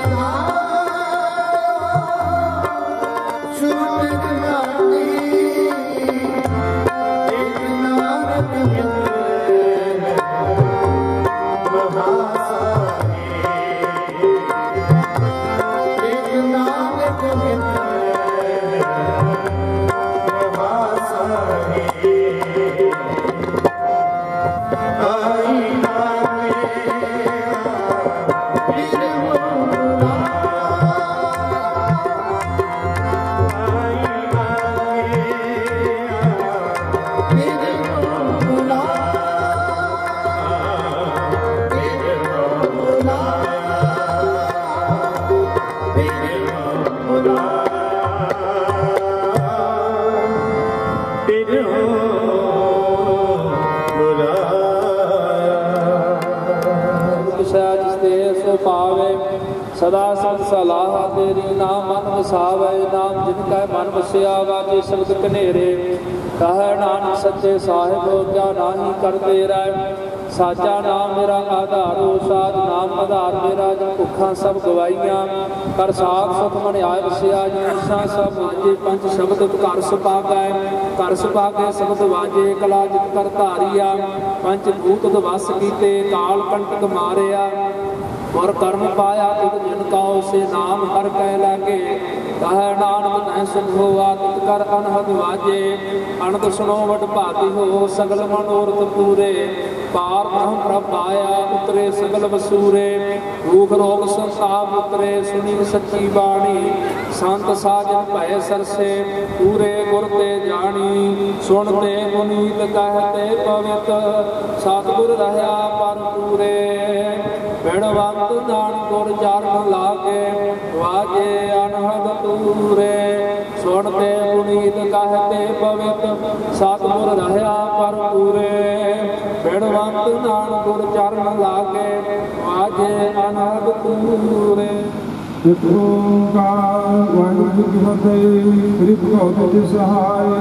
Radha. ਵਸਿਆ ਵਾਜੇ ਸ਼ਬਦ ਕਨੇਰੇ ਕਹੈ ਨਾਨਕ ਸੱਚੇ ਸਾਹਿਬ ਕਿਆ ਨਾਹੀ ਕਰਤੇ ਰਹਿ ਸਾਚਾ ਨਾਮ ਮੇਰਾ ਆਧਾਰੋ ਸਾਧ ਨਾਮ ਆਧਾਰ ਮੇਰਾ ਜਨ ਭੁੱਖਾਂ ਸਭ ਗਵਾਈਆਂ ਕਰ ਸਾਖ ਸੁਖ ਮਨ ਆਇ ਵਸਿਆ ਜਿਸਾ ਸਭ ਵਾਜੇ, ਪੰਜ ਸ਼ਬਦ ਘਰ ਸੁਪਾਗੈ ਘਰ ਸੁਪਾਗੈ ਸ਼ਬਦ ਵਾਜੇ, ਕਲਾ ਜਿਤ ਕਰ ਧਾਰੀਆ। ਪੰਜ ਭੂਤ ਦਵਸ ਕੀਤੇ, ਕਾਲ ਕੰਟਕ ਮਾਰਿਆ। ਔਰ ਕਰਮ ਪਾਇਆ ਤਿਤ ਜਿਨ ਕਉ, ਸੇ ਨਾਮ ਹਰ ਕੈ ਲਾਗੇ ਕਹੈ ਨਾਨਕ ਨਹਿ ਸੁਖ ਹੋਆ ਤਿਤ ਕਰ ਅਨਹਦ ਵਾਜੇ, ਅਨੰਦ ਸੁਣੋ ਵਡ ਭਾਗੀ ਹੋ ਸਗਲ ਮਨੋਰਥ ਪੂਰੇ। ਪਾਰ ਬ੍ਰਹਮ ਪ੍ਰਭ ਆਇਆ ਉਤਰੇ ਸਗਲ ਵਸੂਰੇ ਰੂਖ ਰੋਗ ਸੰਸਾਰ ਉਤਰੇ ਸੁਣੀ ਸੱਚੀ ਬਾਣੀ। ਸੰਤ ਸਾਜਨ ਭੈ ਸਰਸੇ, ਪੂਰੇ ਗੁਰ ਤੇ ਜਾਣੀ। ਸੁਣਤੇ ਮੁਨੀਤ ਕਹਤੇ ਪਵਿੱਤ, ਸਤਿਗੁਰ ਰਹਾ ਪਰ ਪੂਰੇ। ਬਿੜ ਵਕਤ ਦਾਨ ਗੁਰ ਚਰਨ ਲਾਗੇ ਵਾਜੇ ਅਨਹਦ ਤੂਰੇ। ਸੁਣਤੇ ਪੁਨੀਤ ਕਹਤੇ ਪਵਿੱਤ ਸਤਿਗੁਰ ਰਹਾ ਪਰ ਪੂਰੇ ਬਿੜ ਵਕਤ ਦਾਨ ਗੁਰ ਚਰਨ ਲਾਗੇ ਵਾਜੇ ਅਨਹਦ ਤੂਰੇ। ਇੱਕ ਓੰਕਾਰ ਵਾਹਿਗੁਰੂ ਜੀ ਫਤਿਹ, ਸ੍ਰੀ ਭਗਵਤ ਸਹਾਇ।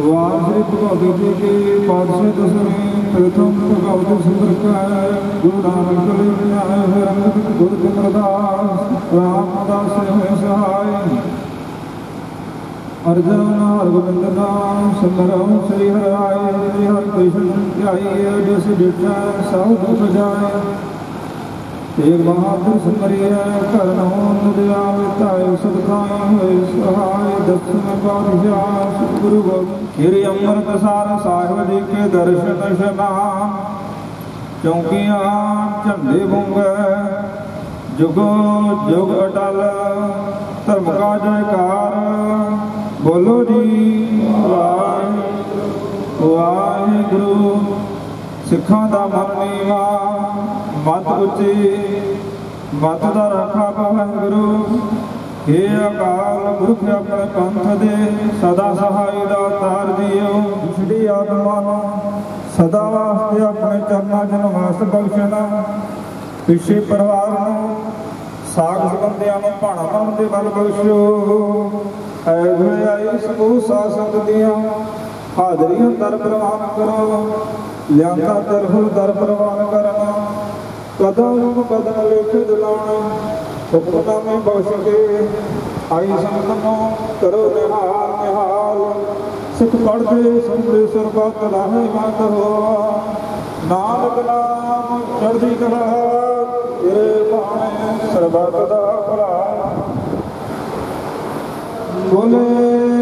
ਵਾਰ ਸ੍ਰੀ ਭਗਵਤ ਜੀ ਕੀ ਪਾਤਸ਼ਾਹ ਦਸਵੇਂ ਪ੍ਰਥਮ ਭਗਵਤ ਸੁੰਦਰ ਕਾ ਗੁਰੂ ਨਾਨਕ ਦੇਵ ਨਾਮ ਹੈ ਰੰਗ ਗੁਰੂ ਕਮਰਦਾਸ ਰਾਮਦਾਸ ਹੋਏ ਸਹਾਇ ਅਰਜਨ ਹਰ ਗੋਬਿੰਦ ਨਾਮ ਸੰਗਰਮ ਸ੍ਰੀ ਹਰਿ ਰਾਏ ਸ੍ਰੀ ਹਰਿ ਕ੍ਰਿਸ਼ਨ ਧਿਆਈ, ਜਿਸ ਦਿੱਤਾ ਸਭ ਦੁਖ ਜਾਏ। ਤੇਗ ਬਹਾਦਰ ਸੁੰਦਰੀਐ ਕਰਨੋ ਨਦਿਆ ਵਿਤਾਇ ਸਦਕਾਇ ਹੋਇ ਸਹਾਇ ਦਸਮ ਪਾਤਸ਼ਾਹ ਸਤਿਗੁਰੂ ਗੋਬਿੰਦ ਅੰਮ੍ਰਿਤ ਸਾਰ ਸਾਹਿਬ ਜੀ ਕੇ ਦਰਸ਼ਨ ਸ਼ਮਾਨ ਚੌਂਕੀਆਂ ਝੰਡੇ ਬੁੰਗੈ, ਜੁਗੋ ਜੁਗ ਅਟਲ, ਧਰਮ ਕਾ ਜੈਕਾਰ, ਬੋਲੋ ਜੀ, ਵਾਹਿਗੁਰੂ ਵਾਹਿਗੁਰੂ, ਸਿੱਖਾਂ ਦਾ ਮਨ ਨੀਵਾ ਮਤ ਉੱਚੀ ਮਤ ਦਾ ਰਾਖਾ ਵਾਹਿਗੁਰੂ ਏ ਅਕਾਲ ਪੁਰਖ ਆਪਣੇ ਪੰਥ ਦੇ, ਸਦਾ ਸਹਾਈ ਦਾ ਤਾਰ ਜੀਓ ਜਿਹੜੀ ਆਤਮਾ ਨੂੰ ਸਦਾ ਵਾਸਤੇ ਆਪਣੇ ਚਰਨਾਂ 'ਚ ਨਿਵਾਸ ਬਖਸ਼ਣਾ। ਪਿਛੇ ਪਰਿਵਾਰ ਨੂੰ ਸਾਗ ਸੰਬੰਧਿਆਂ ਨੂੰ ਭਾਣਾ ਪਾਉਣ ਦੇ ਬਲ ਬਖਸ਼ੋ। ਐ ਵੇਲੇ ਆਈ ਸਮੂਹ ਸਾਸਤ ਦੀਆਂ ਹਾਜ਼ਰੀਆਂ ਦਰ ਪ੍ਰਵਾਨ ਕਰੋ। ਲਿਆਂਦਾ ਦਰਹੁ ਦਰ ਪ੍ਰਵਾਨ ਕਰਨਾ। ਕਦਮ ਨੂੰ ਕਦਮ ਲੇਖ ਦਿਲਾਉਣਾ ਹੁਕਮਨਾਮੇ ਬਖਸ਼ ਕੇ ਆਈ ਸੰਗਤ ਕਰੋ ਨਿਹਾਲ ਨਿਹਾਲ। ਸਿੱਖ ਪੜਦੇ ਸੁਣਦੇ, ਸਰਬਤ ਲਾਹੇ ਮਤ ਹੋਆ। ਨਾਨਕ ਨਾਮ ਚੜ੍ਹਦੀ ਕਲਾ, ਤੇਰੇ ਬਾਣੇ ਸਰਬਤ ਦਾ ਭਲਾ। ਬੋਲੇ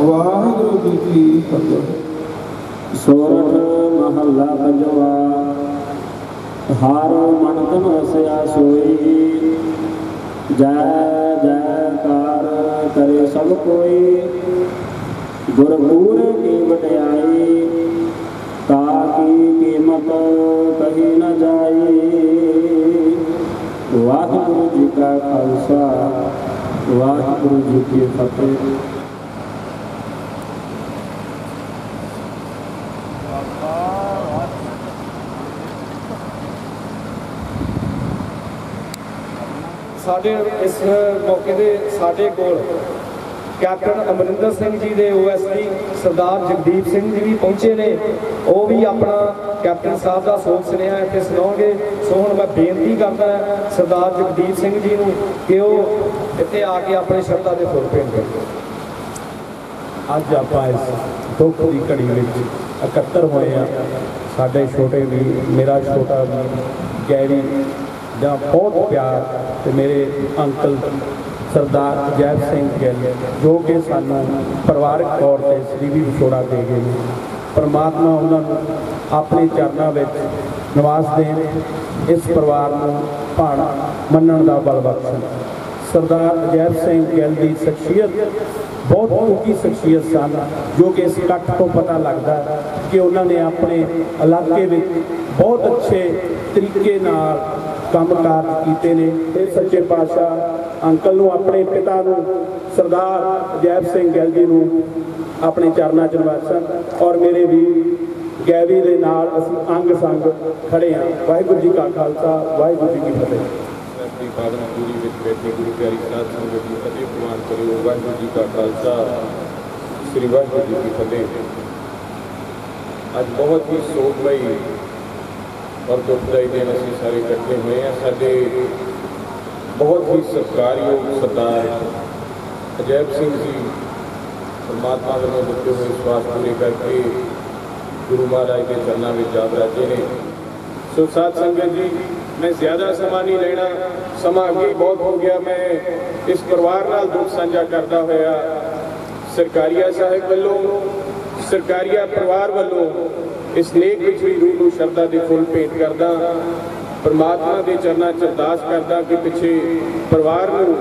ਵਾਹਿਗੁਰੂ ਜੀ ਕੀ ਫਤਿਹ। ਸੋਰਠ ਮਹੱਲਾ ਪੰਜਵਾ, ਹਾਰੋ ਮਨ ਤਨ ਵਸਿਆ ਸੋਈ। ਜੈ ਜੈਕਾਰ ਕਰੇ ਸਭ ਕੋਈ। ਗੁਰਪੂਰ ਕੀ ਵਡਿਆਈ, ਤਾ ਕੀ ਕੀਮਤ ਕਹੀ ਨ ਜਾਈ। ਵਾਹਿਗੁਰੂ ਜੀ ਕਾ ਖਾਲਸਾ, ਵਾਹਿਗੁਰੂ ਜੀ ਕੀ ਫਤਿਹ। ਸਾਡੇ ਇਸ ਮੌਕੇ ਦੇ ਸਾਡੇ ਕੋਲ ਕੈਪਟਨ ਅਮਰਿੰਦਰ ਸਿੰਘ ਜੀ ਦੇ ਓਐਸਡੀ ਸਰਦਾਰ ਜਗਦੀਪ ਸਿੰਘ ਜੀ ਵੀ ਪਹੁੰਚੇ ਨੇ। ਉਹ ਵੀ ਆਪਣਾ ਕੈਪਟਨ ਸਾਹਿਬ ਦਾ ਸੋਚ ਸੁਨੇਹਾ ਇੱਥੇ ਸੁਣਾਉਣਗੇ। ਸੋ ਹੁਣ ਮੈਂ ਬੇਨਤੀ ਕਰਦਾ ਸਰਦਾਰ ਜਗਦੀਪ ਸਿੰਘ ਜੀ ਨੂੰ ਕਿ ਉਹ ਇੱਥੇ ਆ ਕੇ ਆਪਣੇ ਸ਼ਬਦਾਂ ਦੇ ਫੁੱਲ ਭੇਟ ਕਰਨ। ਅੱਜ ਆਪਾਂ ਇਸ ਦੁੱਖ ਦੀ ਘੜੀ ਵਿੱਚ ਇਕੱਤਰ ਹੋਏ ਆ ਸਾਡੇ ਛੋਟੇ ਵੀ ਮੇਰਾ ਛੋਟਾ ਵੀ ਗੈਰੀ ਦਾ ਬਹੁਤ ਪਿਆਰ ਤੇ ਮੇਰੇ ਅੰਕਲ ਸਰਦਾਰ ਜੈਬ ਸਿੰਘ ਗਿੱਲ, ਜੋ ਕਿ ਸਾਨੂੰ ਪਰਿਵਾਰਕ ਤੌਰ ਤੇ ਸ੍ਰੀ ਵੀ ਵਿਛੋੜਾ ਦੇ ਗਏ ਨੇ। ਪਰਮਾਤਮਾ ਉਹਨਾਂ ਨੂੰ ਆਪਣੇ ਚਰਨਾਂ ਵਿੱਚ ਨਿਵਾਸ ਦੇਣ, ਇਸ ਪਰਿਵਾਰ ਨੂੰ ਭਾਣਾ ਮੰਨਣ ਦਾ ਬਲ ਬਖਸ਼ਣ। ਸਰਦਾਰ ਅਜੈਬ ਸਿੰਘ ਗਿੱਲ ਦੀ ਸ਼ਖਸੀਅਤ, ਬਹੁਤ ਉੱਚੀ ਸ਼ਖਸੀਅਤ ਸਨ, ਜੋ ਕਿ ਇਸ ਇਕੱਠ ਤੋਂ ਪਤਾ ਲੱਗਦਾ ਕਿ ਉਹਨਾਂ ਨੇ ਆਪਣੇ ਇਲਾਕੇ ਵਿੱਚ ਬਹੁਤ ਅੱਛੇ ਤਰੀਕੇ ਨਾਲ ਕੰਮ ਕਾਰਜ ਕੀਤੇ ਨੇ। ਇਹ ਸੱਚੇ ਪਾਤਸ਼ਾਹ ਅੰਕਲ ਨੂੰ, ਆਪਣੇ ਪਿਤਾ ਨੂੰ, ਸਰਦਾਰ ਅਜੈਬ ਸਿੰਘ ਗਿੱਲ ਜੀ ਨੂੰ ਆਪਣੇ ਚਰਨਾਂ 'ਚ ਨਿਵਾਸਣ ਔਰ ਮੇਰੇ ਵੀ ਗੈਵੀ ਦੇ ਨਾਲ ਅਸੀਂ ਅੰਗ ਸੰਗ ਖੜੇ ਹਾਂ। ਵਾਹਿਗੁਰੂ ਜੀ ਕਾ ਖਾਲਸਾ, ਵਾਹਿਗੁਰੂ ਜੀ ਕੀ ਫਤਿਹ। ਆਪਣੀ ਪਾਵਨ ਪੂਰੀ ਵਿੱਚ ਬੈਠੇ ਗੁਰੂ ਪਿਆਰੀ ਸਾਧ ਸੰਗਤ ਦੀ ਫਤਿਹ ਪ੍ਰਵਾਨ ਕਰਿਓ। ਵਾਹਿਗੁਰੂ ਜੀ ਕਾ ਖਾਲਸਾ, ਸ੍ਰੀ ਵਾਹਿਗੁਰੂ ਜੀ ਕੀ ਫਤਿਹ। ਅੱਜ ਬਹੁਤ ਹੀ ਸੋਗਮਈ ਔਰ ਦੁਖਦਾਈ ਦਿਨ ਅਸੀਂ ਸਾਰੇ ਇਕੱਠੇ ਹੋਏ ਹਾਂ। ਸਾਡੇ ਬਹੁਤ ਹੀ ਸਤਿਕਾਰਯੋਗ ਸਰਦਾਰ ਅਜੈਬ ਸਿੰਘ ਜੀ ਪਰਮਾਤਮਾ ਵੱਲੋਂ ਦਿੱਤੇ ਹੋਏ ਸਵਾਸ ਪੂਰੇ ਕਰਕੇ ਗੁਰੂ ਮਹਾਰਾਜ ਦੇ ਚਰਨਾਂ ਵਿੱਚ ਜਾ ਬੈਠੇ ਨੇ। ਸੋ ਸਾਧ ਸੰਗਤ ਜੀ, ਮੈਂ ਜ਼ਿਆਦਾ ਸਮਾਂ ਨਹੀਂ ਲੈਣਾ, ਸਮਾਂ ਅੱਗੇ ਬਹੁਤ ਹੋ ਗਿਆ। ਮੈਂ ਇਸ ਪਰਿਵਾਰ ਨਾਲ ਦੁੱਖ ਸਾਂਝਾ ਕਰਦਾ ਹੋਇਆ ਸਰਕਾਰੀਆ ਸਾਹਿਬ ਵੱਲੋਂ, ਸਰਕਾਰੀਆ ਪਰਿਵਾਰ ਵੱਲੋਂ ਇਸ ਨੇਕ ਵਿਛੜੀ ਰੂਹ ਨੂੰ ਸ਼ਰਧਾ ਦੇ ਫੁੱਲ ਭੇਟ ਕਰਦਾ, ਪਰਮਾਤਮਾ ਦੇ ਚਰਨਾਂ 'ਚ ਅਰਦਾਸ ਕਰਦਾ ਕਿ ਪਿੱਛੇ ਪਰਿਵਾਰ ਨੂੰ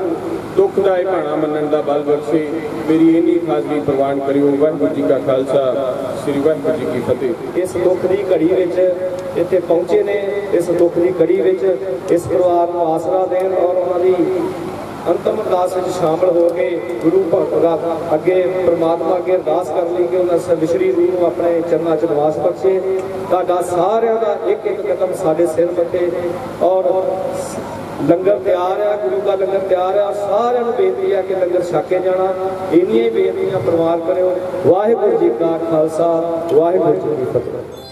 ਦੁੱਖ ਦਾ ਇਹ ਭਾਣਾ ਮੰਨਣ ਦਾ ਬਲ ਬਖਸ਼ੇ। ਮੇਰੀ ਇੰਨੀ ਹਾਜ਼ਰੀ ਪ੍ਰਵਾਨ ਕਰਿਓ। ਵਾਹਿਗੁਰੂ ਜੀ ਕਾ ਖਾਲਸਾ, ਸ੍ਰੀ ਵਾਹਿਗੁਰੂ ਜੀ ਕੀ ਫਤਿਹ। ਇਸ ਦੁੱਖ ਦੀ ਘੜੀ ਵਿੱਚ ਇੱਥੇ ਪਹੁੰਚੇ ਨੇ। ਇਸ ਦੁੱਖ ਦੀ ਘੜੀ ਵਿੱਚ ਇਸ ਪਰਿਵਾਰ ਨੂੰ ਆਸਰਾ ਦੇਣ ਔਰ ਉਹਨਾਂ ਦੀ ਅੰਤਮ ਅਰਦਾਸ ਵਿੱਚ ਸ਼ਾਮਲ ਹੋ ਕੇ ਗੁਰੂ ਭਗਤ ਦਾ ਅੱਗੇ ਪ੍ਰਮਾਤਮਾ ਅੱਗੇ ਅਰਦਾਸ ਕਰ ਲਈ ਕਿ ਉਹਨਾਂ ਸਰਵਿਸ਼ਰੀ ਰੂਹ ਨੂੰ ਆਪਣੇ ਚਰਨਾਂ 'ਚ ਨਿਵਾਸ ਬਖਸ਼ੇ। ਤੁਹਾਡਾ ਸਾਰਿਆਂ ਦਾ ਇੱਕ ਇੱਕ ਕਦਮ ਸਾਡੇ ਸਿਰ ਮੱਥੇ ਔਰ ਲੰਗਰ ਤਿਆਰ ਆ, ਗੁਰੂ ਦਾ ਲੰਗਰ ਤਿਆਰ ਆ। ਸਾਰਿਆਂ ਨੂੰ ਬੇਨਤੀ ਆ ਕਿ ਲੰਗਰ ਛਕੇ ਜਾਣਾ। ਇੰਨੀਆਂ ਹੀ ਬੇਨਤੀਆਂ ਪ੍ਰਵਾਨ ਕਰਿਓ। ਵਾਹਿਗੁਰੂ ਜੀ ਕਾ ਖਾਲਸਾ, ਵਾਹਿਗੁਰੂ ਜੀ ਕੀ ਫਤਿਹ।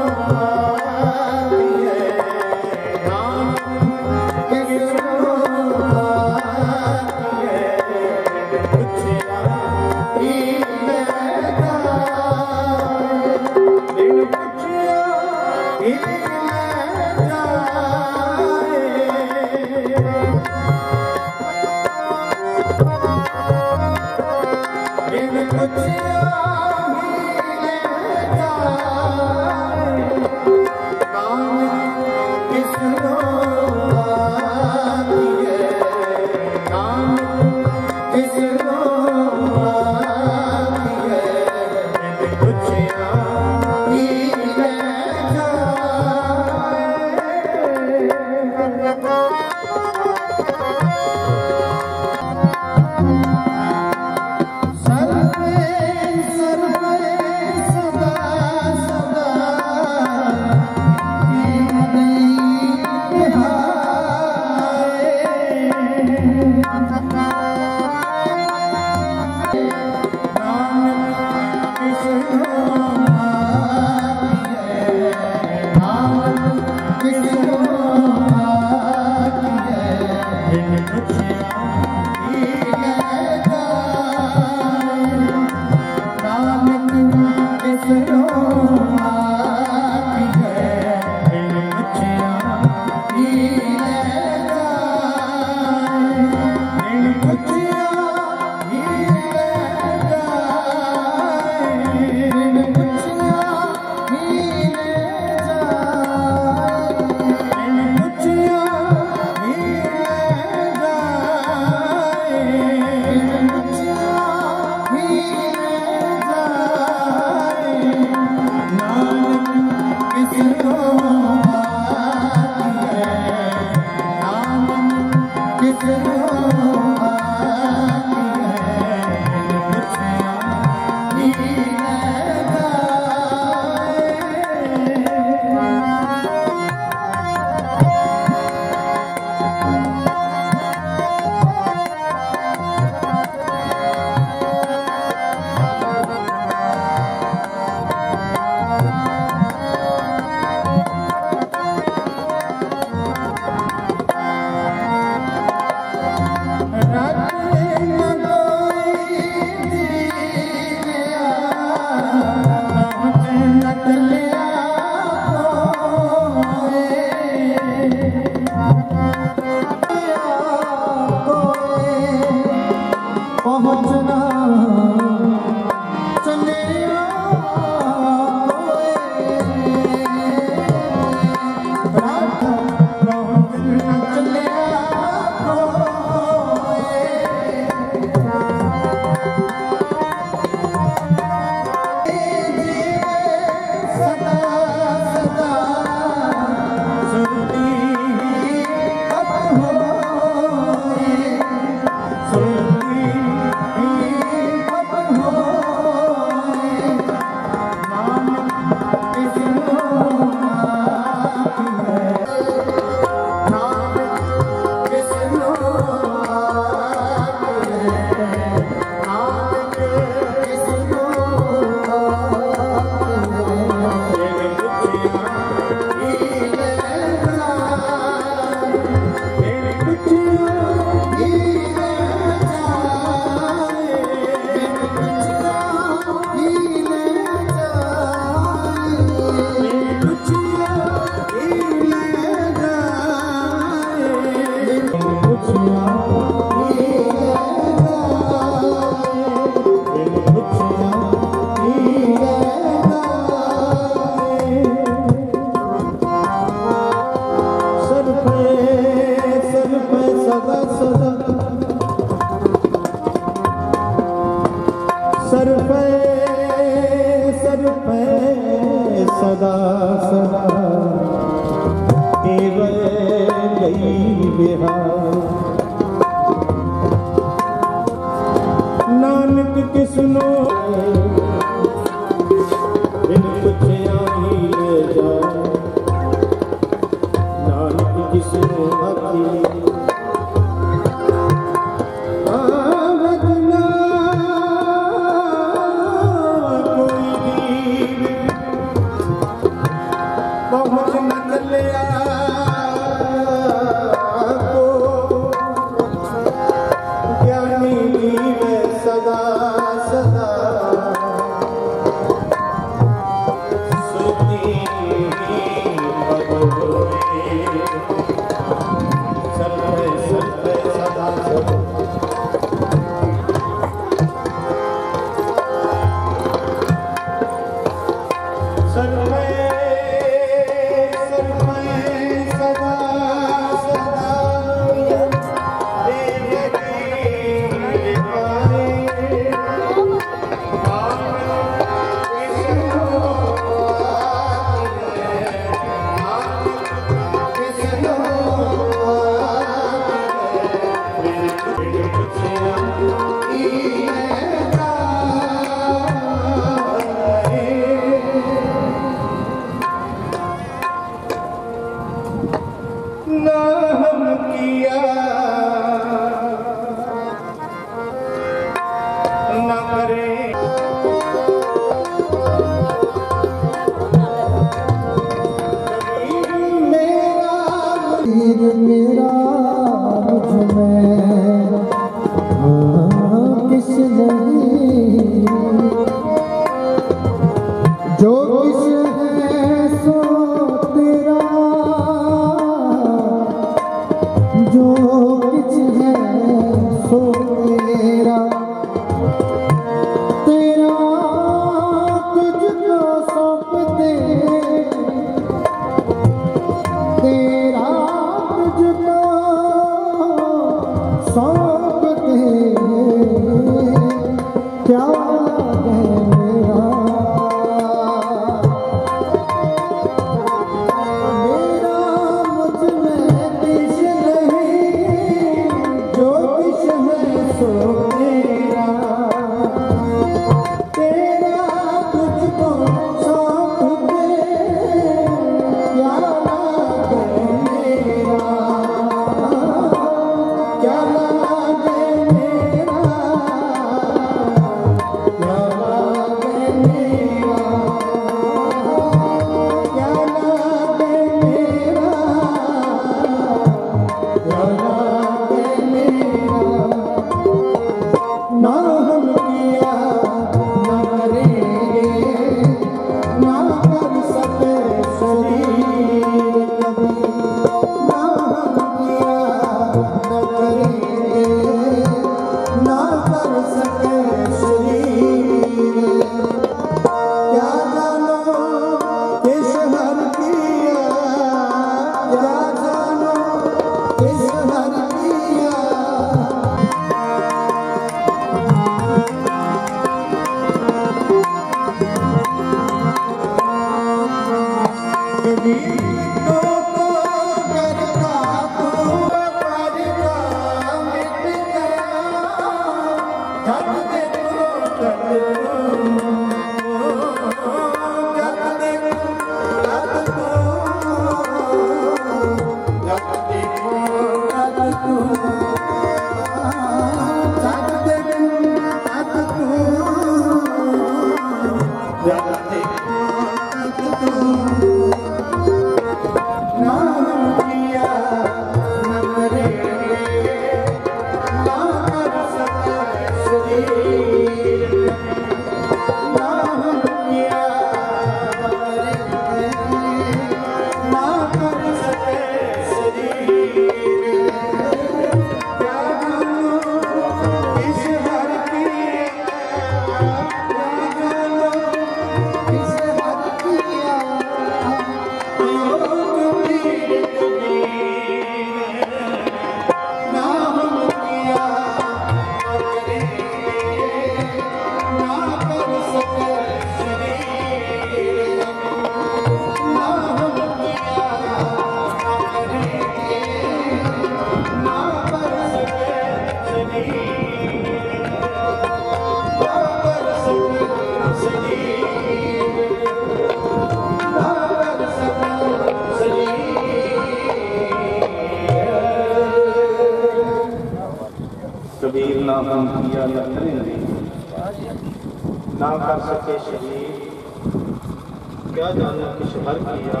ਕਿਆ ਜਾਣੋ ਕਿਛ ਹਰ ਕੀਆ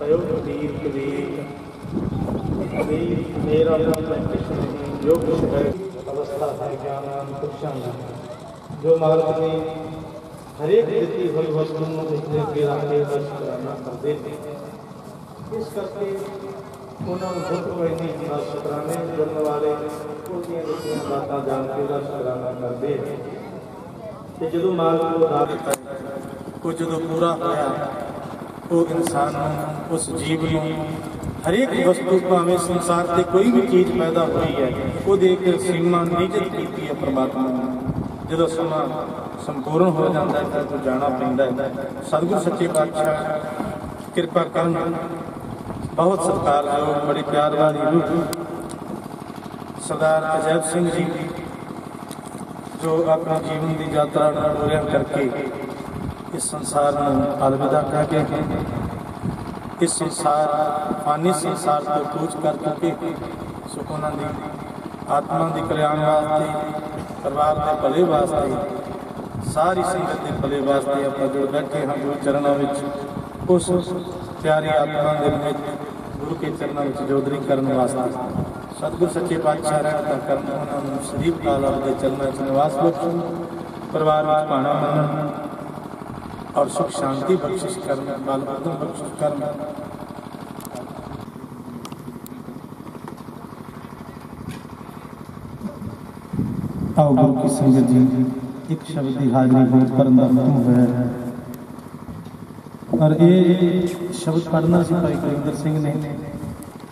ਤਯੋ ਕਬੀਰ ਕਬੀਰ ਕਬੀਰ ਮੇਰਾ ਨਾਮ ਹੈ ਕਿਛ ਨਹੀਂ ਜੋ ਕੁਛ ਹੈ ਅਵਸਥਾ ਹੈ ਗਿਆਨ ਪੁਰਸ਼ਾਂ ਦਾ ਜੋ ਮਾਲਕ ਨੇ ਹਰੇਕ ਦਿੱਤੀ ਹੋਈ ਵਸਤੂ ਨੂੰ ਉਸਦੇ ਅੱਗੇ ਰੱਖ ਕੇ ਦਰਸ਼ਨਾ ਕਰਦੇ ਨੇ ਇਸ ਕਰਕੇ ਉਹਨਾਂ ਨੂੰ ਦੁੱਖ ਹੋਏ ਨਹੀਂ ਦਾ ਸ਼ੁਕਰਾਨੇ ਕਰਨ ਵਾਲੇ ਉਹਦੀਆਂ ਦਿੱਤੀਆਂ ਬਾਤਾਂ ਜਾਣ ਕੇ ਉਹਦਾ ਸ਼ੁਕਰਾਨਾ ਕਰਦੇ ਨੇ ਤੇ ਜਦੋਂ ਮਾਲਕ ਨੂੰ ਰਾਤ ਉਹ ਜਦੋਂ ਪੂਰਾ ਹੋਇਆ, ਉਹ ਇਨਸਾਨ ਨੂੰ, ਉਸ ਜੀਵ ਨੂੰ, ਹਰੇਕ ਵਸਤੂ ਭਾਵੇਂ ਸੰਸਾਰ ਤੇ ਕੋਈ ਵੀ ਚੀਜ਼ ਪੈਦਾ ਹੋਈ ਹੈ ਉਹਦੇ ਇੱਕ ਸੀਮਾ ਨਿਯਤ ਕੀਤੀ ਹੈ ਪ੍ਰਮਾਤਮਾ ਨੇ। ਜਦੋਂ ਸਮਾਂ ਸੰਪੂਰਨ ਹੋ ਜਾਂਦਾ ਹੈ, ਤਾਂ ਜਾਣਾ ਪੈਂਦਾ ਹੈ। ਸਤਿਗੁਰ ਸੱਚੇ ਪਾਤਸ਼ਾਹ, ਕਿਰਪਾ ਕਰਨ। ਬਹੁਤ ਸਤਿਕਾਰਯੋਗ, ਬੜੇ ਪਿਆਰ ਵਾਲੀ ਰੂਹ। ਸਰਦਾਰ ਅਜੈਬ ਸਿੰਘ ਜੀ, ਜੋ ਆਪਣਾ ਜੀਵਨ ਦੀ ਯਾਤਰਾ ਨਾਲ ਪੂਰਿਆ ਕਰਕੇ ਇਸ ਸੰਸਾਰ ਨੂੰ ਅਲਵਿਦਾ ਕਹਿ ਕੇ, ਇਸ ਸੰਸਾਰ, ਫਾਨੀ ਸੰਸਾਰ ਤੋਂ ਕੂਚ ਕਰ ਚੁੱਕੇ। ਸੋ ਉਹਨਾਂ ਦੀ ਆਤਮਾ ਦੀ ਕਲਿਆਣ ਵਾਸਤੇ, ਪਰਿਵਾਰ ਦੇ ਭਲੇ ਵਾਸਤੇ, ਸਾਰੀ ਸੰਗਤ ਦੇ ਭਲੇ ਵਾਸਤੇ ਆਪਾਂ ਜੁੜ ਬੈਠੇ ਹਾਂ ਗੁਰੂ ਚਰਨਾਂ ਵਿੱਚ, ਉਸ ਪਿਆਰੀ ਆਤਮਾ ਦੇ ਵਿੱਚ, ਗੁਰੂ ਕੇ ਚਰਨਾਂ ਵਿੱਚ ਜੋਦਰੀ ਕਰਨ ਵਾਸਤੇ, ਸਤਿਗੁਰ ਸੱਚੇ ਪਾਤਸ਼ਾਹ ਰਹਿਮਤਾਂ ਕਰਨ, ਉਹਨਾਂ ਨੂੰ ਸਦੀਪ ਕਾਲ ਦੇ ਚਰਨਾਂ 'ਚ ਨਿਵਾਸ ਬਖਸ਼ਣ ਪਰਿਵਾਰ ਵਿੱਚ ਭਾਣਾ ਮੰਨਣ ਔਰ ਸੁਖ ਸ਼ਾਂਤੀ ਬਖਸ਼ਿਸ਼ ਕਰਨ ਬਲ ਬੁੱਧਨ ਬਖਸ਼ਿਸ਼ ਕਰਨ। ਆਓ ਗੁਰੂ ਕੀ ਸੰਗਤ ਜੀ, ਇੱਕ ਸ਼ਬਦ ਦੀ ਹਾਜ਼ਰੀ ਹੋਰ ਕਰਨ ਦਾ ਹੁਕਮ ਹੋਇਆ ਔਰ ਇਹ ਸ਼ਬਦ ਪੜ੍ਹਨਾ ਸੀ ਭਾਈ ਕੁਲਿੰਦਰ ਸਿੰਘ ਨੇ,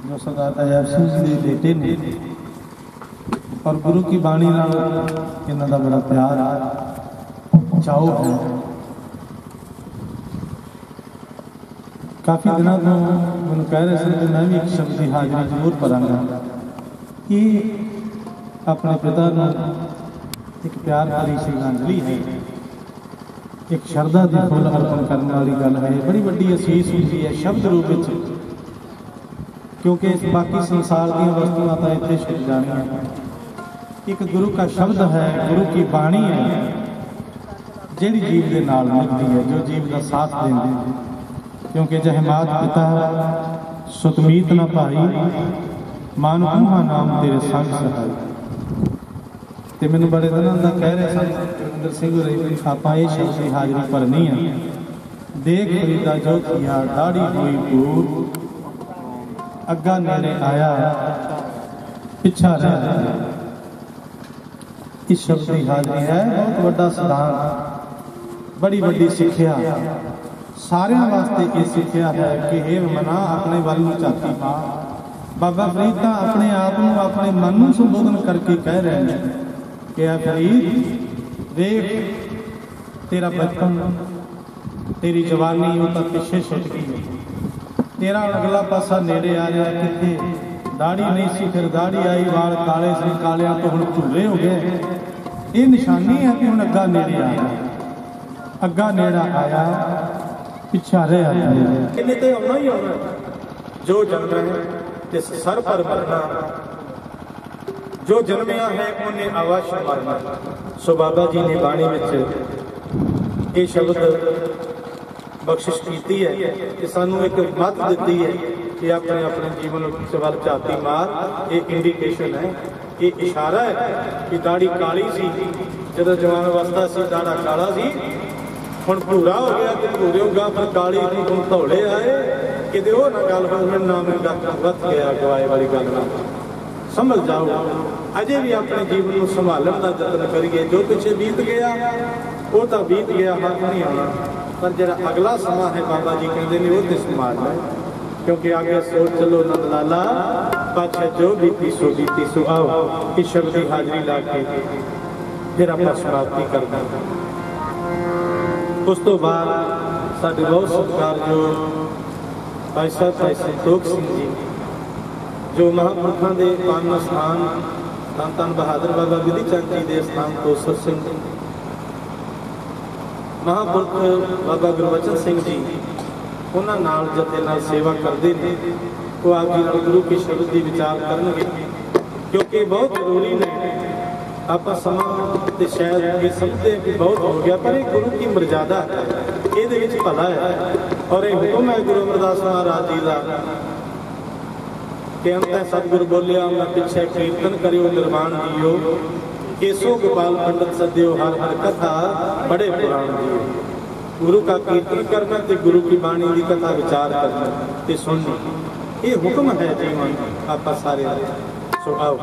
ਜੋ ਸਰਦਾਰ ਅਜੈਬ ਸਿੰਘ ਜੀ ਦੇ ਬੇਟੇ ਨੇ। ਔਰ ਗੁਰੂ ਕੀ ਬਾਣੀ ਨਾਲ ਇਹਨਾਂ ਦਾ ਬੜਾ ਪਿਆਰ ਆ। ਚਾਓ ਹੈ। ਕਾਫੀ ਦਿਨਾਂ ਤੋਂ ਮੈਨੂੰ ਕਹਿ ਰਹੇ ਸੀ ਕਿ ਮੈਂ ਵੀ ਇੱਕ ਸ਼ਬਦ ਦੀ ਹਾਜ਼ਰੀ ਜ਼ਰੂਰ ਭਰਾਂਗਾ। ਕਿ ਆਪਣੇ ਪਿਤਾ ਨੂੰ ਇੱਕ ਪਿਆਰ ਭਰੀ ਸ਼ਰਧਾਂਜਲੀ ਹੈ? ਇੱਕ ਸ਼ਰਧਾ ਦੀ ਫੁੱਲ ਅਰਪਣ ਕਰਨ ਵਾਲੀ ਗੱਲ ਹੈ। ਬੜੀ ਵੱਡੀ ਅਸੀਸ ਹੁੰਦੀ ਹੈ ਸ਼ਬਦ ਰੂਪ ਵਿੱਚ, ਕਿਉਂਕਿ ਇਸ ਬਾਕੀ ਸੰਸਾਰ ਦੀਆਂ ਵਸਤੂਆਂ ਤਾਂ ਇੱਥੇ ਛਿਪ ਜਾਣੀਆਂ ਇੱਕ ਗੁਰੂ ਦਾ ਸ਼ਬਦ ਹੈ, ਗੁਰੂ ਕੀ ਬਾਣੀ ਹੈ, ਜਿਹੜੀ ਜੀਵ ਦੇ ਨਾਲ ਮਿਲਦੀ ਹੈ, ਜੋ ਜੀਵ ਦਾ ਸਾਥ ਦਿੰਦੀ ਹੈ। ਕਿਉਂਕਿ ਜਹ ਪਿਤਾ ਸੁਤਮੀਤ ਨਾ ਭਾਈ ਮਨ ਕੂਹਾ ਨਾਮ ਤੇਰੇ ਸੰਗ ਸਹਾਈ। ਤੇ ਮੈਨੂੰ ਬੜੇ ਦਿਨਾਂ ਦਾ ਕਹਿ ਰਹੇ ਸਨ, ਜਗਿੰਦਰ ਸਿੰਘ ਹੋਰੀ ਵੀ ਆਪਾਂ ਇਹ ਸ਼ਬਦ ਹਾਜ਼ਰੀ ਭਰਨੀ ਆ। ਦੇਖ ਫਰੀਦਾ ਜੋ ਕੀਆ, ਦਾੜੀ ਹੋਈ ਪੂਰ ਅੱਗਾ ਨੇੜੇ ਆਇਆ, ਪਿੱਛਾ ਰਹਿ ਇਸ ਸ਼ਬਦ ਦੀ ਹਾਜ਼ਰੀ ਹੈ, ਬਹੁਤ ਵੱਡਾ ਸਿਧਾਂਤ ਬੜੀ ਵੱਡੀ ਸਿੱਖਿਆ। ਸਾਰਿਆਂ ਵਾਸਤੇ ਇਹ ਸਿੱਖਿਆ ਹੈ ਕਿ ਇਹ ਮਨਾ, ਆਪਣੇ ਵੱਲ ਨੂੰ ਝਾਤੀ ਪਾ। ਬਾਬਾ ਫਰੀਦ ਤਾਂ ਆਪਣੇ ਆਪ ਨੂੰ ਆਪਣੇ ਮਨ ਨੂੰ ਸੰਬੋਧਨ ਕਰਕੇ ਕਹਿ ਰਹੇ ਨੇ ਕਿ ਆ ਫਰੀਦ, ਦੇਖ, ਤੇਰਾ ਬਚਪਨ, ਤੇਰੀ ਜਵਾਨੀ ਉਹ ਤਾਂ ਪਿੱਛੇ ਛੁੱਟ ਗਈ। ਤੇਰਾ ਅਗਲਾ ਪਾਸਾ ਨੇੜੇ ਆ ਰਿਹਾ ਕਿੱਥੇ? ਦਾੜੀ ਨਹੀਂ ਸੀ ਫਿਰ ਦਾੜੀ ਆਈ, ਵਾਲ ਕਾਲੇ ਸੀ, ਕਾਲਿਆਂ ਤੋਂ ਹੁਣ ਭੁੱਲੇ ਹੋ ਗਏ। ਇਹ ਨਿਸ਼ਾਨੀ ਹੈ ਕਿ ਹੁਣ ਅੱਗਾ ਨੇੜੇ ਆ ਰਿਹਾ ਅੱਗਾ ਨੇੜਾ ਆਇਆ। ਪਿੱਛਾ ਰਿਹਾ ਇਹਨੇ ਤੇ ਆਉਣਾ ਹੀ ਆਉਣਾ ਜੋ ਜਨਮ ਹੈ ਤੇ ਸਰ ਪਰ ਮਰਨਾ ਜੋ ਜਨਮਿਆ ਹੈ, ਉਹਨੇ ਅਵਸ਼ ਮਰਨਾ ਸੋ ਬਾਬਾ ਜੀ ਨੇ ਬਾਣੀ ਵਿੱਚ ਇਹ ਸ਼ਬਦ ਬਖਸ਼ਿਸ਼ ਕੀਤੀ ਹੈ ਕਿ ਸਾਨੂੰ ਇੱਕ ਮੱਤ ਦਿੱਤੀ ਹੈ ਕਿ ਆਪਣੇ ਆਪਣੇ ਜੀਵਨ ਵਿੱਚ ਵੱਲ ਝਾਤੀ ਮਾਰ। ਇਹ ਇੰਡੀਕੇਸ਼ਨ ਹੈ ਇਹ ਇਸ਼ਾਰਾ ਹੈ ਕਿ ਦਾੜੀ ਕਾਲੀ ਸੀ। ਜਦੋਂ ਜਵਾਨ ਅਵਸਥਾ ਸੀ, ਦਾੜਾ ਕਾਲਾ ਸੀ ਹੁਣ ਭੂਰਾ ਹੋ ਗਿਆ ਤੇ ਭੂਰੇ ਗਾ ਫਿਰ ਕਾਲੀ ਦੀ ਹੁਣ ਧੌਲੇ ਆਏ। ਕਿਤੇ ਉਹ ਨਾ ਗੱਲ ਹੋ ਮੈਨੂੰ ਨਾਮ ਦਾ ਵੱਧ ਗਿਆ, ਗਵਾਏ ਵਾਲੀ ਗੱਲ ਨਾ ਸਮਝ ਜਾਓ, ਅਜੇ ਵੀ ਆਪਣੇ ਜੀਵਨ ਨੂੰ ਸੰਭਾਲਣ ਦਾ ਯਤਨ ਕਰੀਏ। ਜੋ ਪਿੱਛੇ ਬੀਤ ਗਿਆ, ਉਹ ਤਾਂ ਬੀਤ ਗਿਆ ਹੱਥ ਨਹੀਂ ਆਉਣਾ। ਪਰ ਜਿਹੜਾ ਅਗਲਾ ਸਮਾਂ ਹੈ, ਬਾਬਾ ਜੀ ਕਹਿੰਦੇ ਨੇ, ਉਹ ਤੇ ਸੰਭਾਲ ਲੈ ਕਿਉਂਕਿ ਆਗੇ ਸੋਚ ਚਲੋ ਨੰਦ ਲਾਲਾ, ਪਾਛੇ ਜੋ ਬੀਤੀ ਸੋ ਬੀਤੀ ਸੋ ਆਓ। ਇਸ ਸ਼ਬਦ ਦੀ ਹਾਜ਼ਰੀ ਲਾ ਕੇ ਫਿਰ ਆਪਾਂ ਸਮਾਪਤੀ ਕਰਦੇ ਹਾਂ। ਉਸ ਤੋਂ ਬਾਅਦ ਸਾਡੇ ਬਹੁਤ ਸਤਿਕਾਰਯੋਗ ਭਾਈ ਸਾਹਿਬ ਭਾਈ ਸੰਤੋਖ ਸਿੰਘ ਜੀ, ਜੋ ਮਹਾਂਪੁਰਖਾਂ ਦੇ ਪਾਵਨ ਸਥਾਨ ਧੰਨ ਧੰਨ ਬਹਾਦਰ ਬਾਬਾ ਵਿਧੀ ਚੰਦ ਜੀ ਦੇ ਸਥਾਨ ਤੋਂ ਸਤਸੰਗ ਮਹਾਂਪੁਰਖ ਬਾਬਾ ਗੁਰਬਚਨ ਸਿੰਘ ਜੀ, ਉਹਨਾਂ ਨਾਲ ਜਥੇ ਨਾਲ ਸੇਵਾ ਕਰਦੇ ਨੇ, ਉਹ ਆਪ ਜੀ ਗੁਰੂ ਕੇ ਸ਼ਬਦ ਦੀ ਵਿਚਾਰ ਕਰਨਗੇ, ਕਿਉਂਕਿ ਬਹੁਤ ਜ਼ਰੂਰੀ ਨੇ ਆਪਾਂ ਸਮਾਂ ਤੇ ਸ਼ਾਇਦ ਇਹ ਸਮਝਦੇ ਕਿ ਬਹੁਤ ਹੋ ਗਿਆ, ਪਰ ਇਹ ਗੁਰੂ ਕੀ ਮਰਜ਼ਾਦਾ ਹੈ? ਇਹਦੇ ਵਿੱਚ ਭਲਾ ਹੈ। ਔਰ ਇਹ ਹੁਕਮ ਹੈ ਗੁਰੂ ਅਮਰਦਾਸ ਮਹਾਰਾਜ ਜੀ ਦਾ ਕਿ ਅੰਤੈ ਸਤਿਗੁਰ ਬੋਲਿਆ, ਮੈਂ ਪਿੱਛੇ ਕੀਰਤਨ ਕਰਿਓ, ਨਿਰਵਾਣ ਜੀਓ। ਕੇਸੋ ਗੋਪਾਲ ਪੰਡਤ ਸਦਿਓ, ਹਰ ਹਰ ਕਥਾ ਬੜੇ ਪੁਰਾਣ ਜੀਓ। ਗੁਰੂ ਦਾ ਕੀਰਤਨ ਕਰਨਾ ਤੇ ਗੁਰੂ ਕੀ ਬਾਣੀ ਦੀ ਕਥਾ ਵਿਚਾਰ ਕਰਨਾ ਤੇ ਸੁਣਨਾ। ਇਹ ਹੁਕਮ ਹੈ ਜੀਵਨ ਆਪਾਂ ਸਾਰੇ ਦਾ। ਸੋ ਆਓ।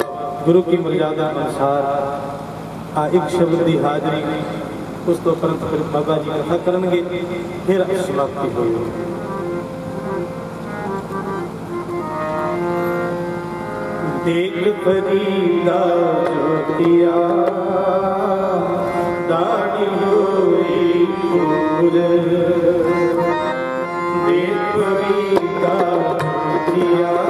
ਗੁਰੂ ਕੀ ਮਰਜ਼ਾਦਾ ਅਨੁਸਾਰ ਆ ਇੱਕ ਸ਼ਬਦ ਦੀ ਹਾਜ਼ਰੀ ਉਸ ਤੋਂ ਪਰੰਤ ਫਿਰ ਬਾਬਾ ਜੀ ਕਥਾ ਕਰਨਗੇ ਫਿਰ ਸਮਾਪਤੀ ਹੋਏਗੀ ਦੇਖ ਫਰੀਦਾ ਜੋਤੀਆ ਦਾੜੀ ਹੋਈ ਪੂਰ ਦੇਖ ਫਰੀਦਾ ਜੋਤੀਆ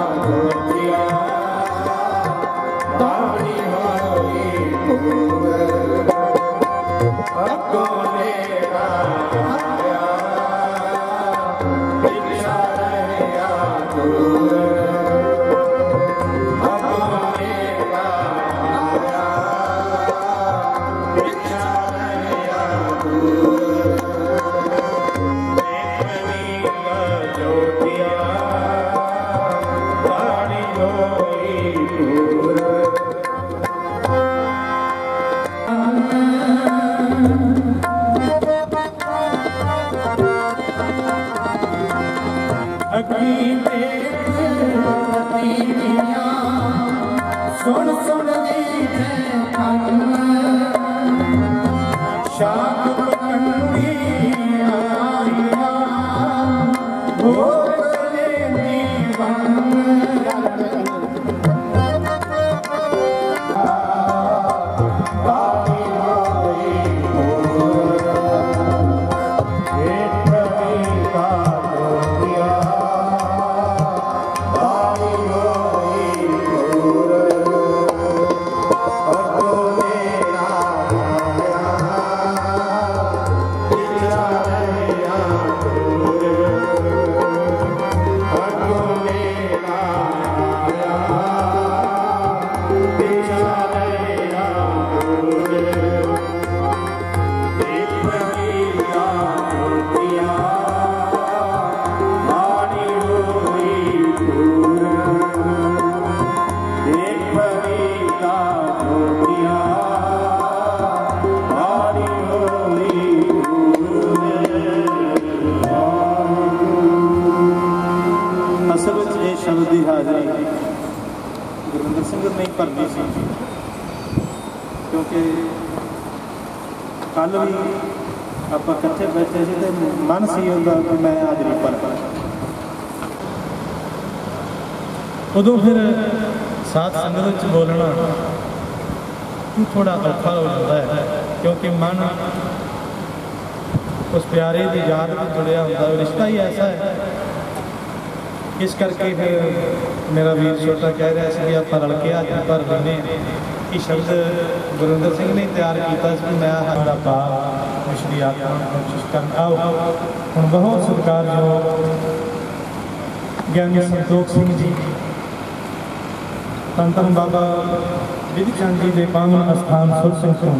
Ram. ਸਿੰਘ ਸੀ। ਕਿਉਂਕਿ ਕੱਲ ਵੀ ਆਪਾਂ ਇਕੱਠੇ ਬੈਠੇ ਸੀ ਤੇ ਮਨ ਸੀ ਉਹਦਾ ਕਿ ਮੈਂ ਹਾਜ਼ਰੀ ਭਰਾਂ ਉਦੋਂ ਫਿਰ ਸਾਧ ਸੰਗਤ ਵਿੱਚ ਬੋਲਣਾ ਥੋੜਾ ਔਖਾ ਹੋ ਜਾਂਦਾ ਹੈ, ਕਿਉਂਕਿ ਮਨ ਉਸ ਪਿਆਰੇ ਦੀ ਯਾਦ ਨਾਲ ਜੁੜਿਆ ਹੁੰਦਾ ਹੈ, ਰਿਸ਼ਤਾ ਹੀ ਐਸਾ ਹੈ ਇਸ ਕਰਕੇ ਫਿਰ ਮੇਰਾ ਵੀਰ ਛੋਟਾ ਕਹਿ ਰਿਹਾ ਸੀ ਕਿ ਆਪਾਂ ਰਲ ਕੇ ਹੱਥ ਭਰ ਲੈਂਦੇ ਇਹ ਸ਼ਬਦ ਗੁਰਿੰਦਰ ਸਿੰਘ ਨੇ ਤਿਆਰ ਕੀਤਾ ਸੀ ਕਿ ਮੈਂ ਹੱਥ ਦਾ ਪਾਪ ਮੁਸ਼ਰੀ ਆਤਮਾ ਕੋਸ਼ਿਸ਼ ਕਰਨ। ਆਓ, ਹੁਣ ਬਹੁਤ ਸਤਿਕਾਰ ਜੋ ਗਿਆਨੀ ਸੰਤੋਖ ਸਿੰਘ ਜੀ ਧੰਨ ਧੰਨ ਬਾਬਾ ਵਿਧੀ ਚੰਦ ਜੀ ਦੇ ਪਾਵਨ ਅਸਥਾਨ ਸੁਰ ਸਿੰਘ ਤੋਂ।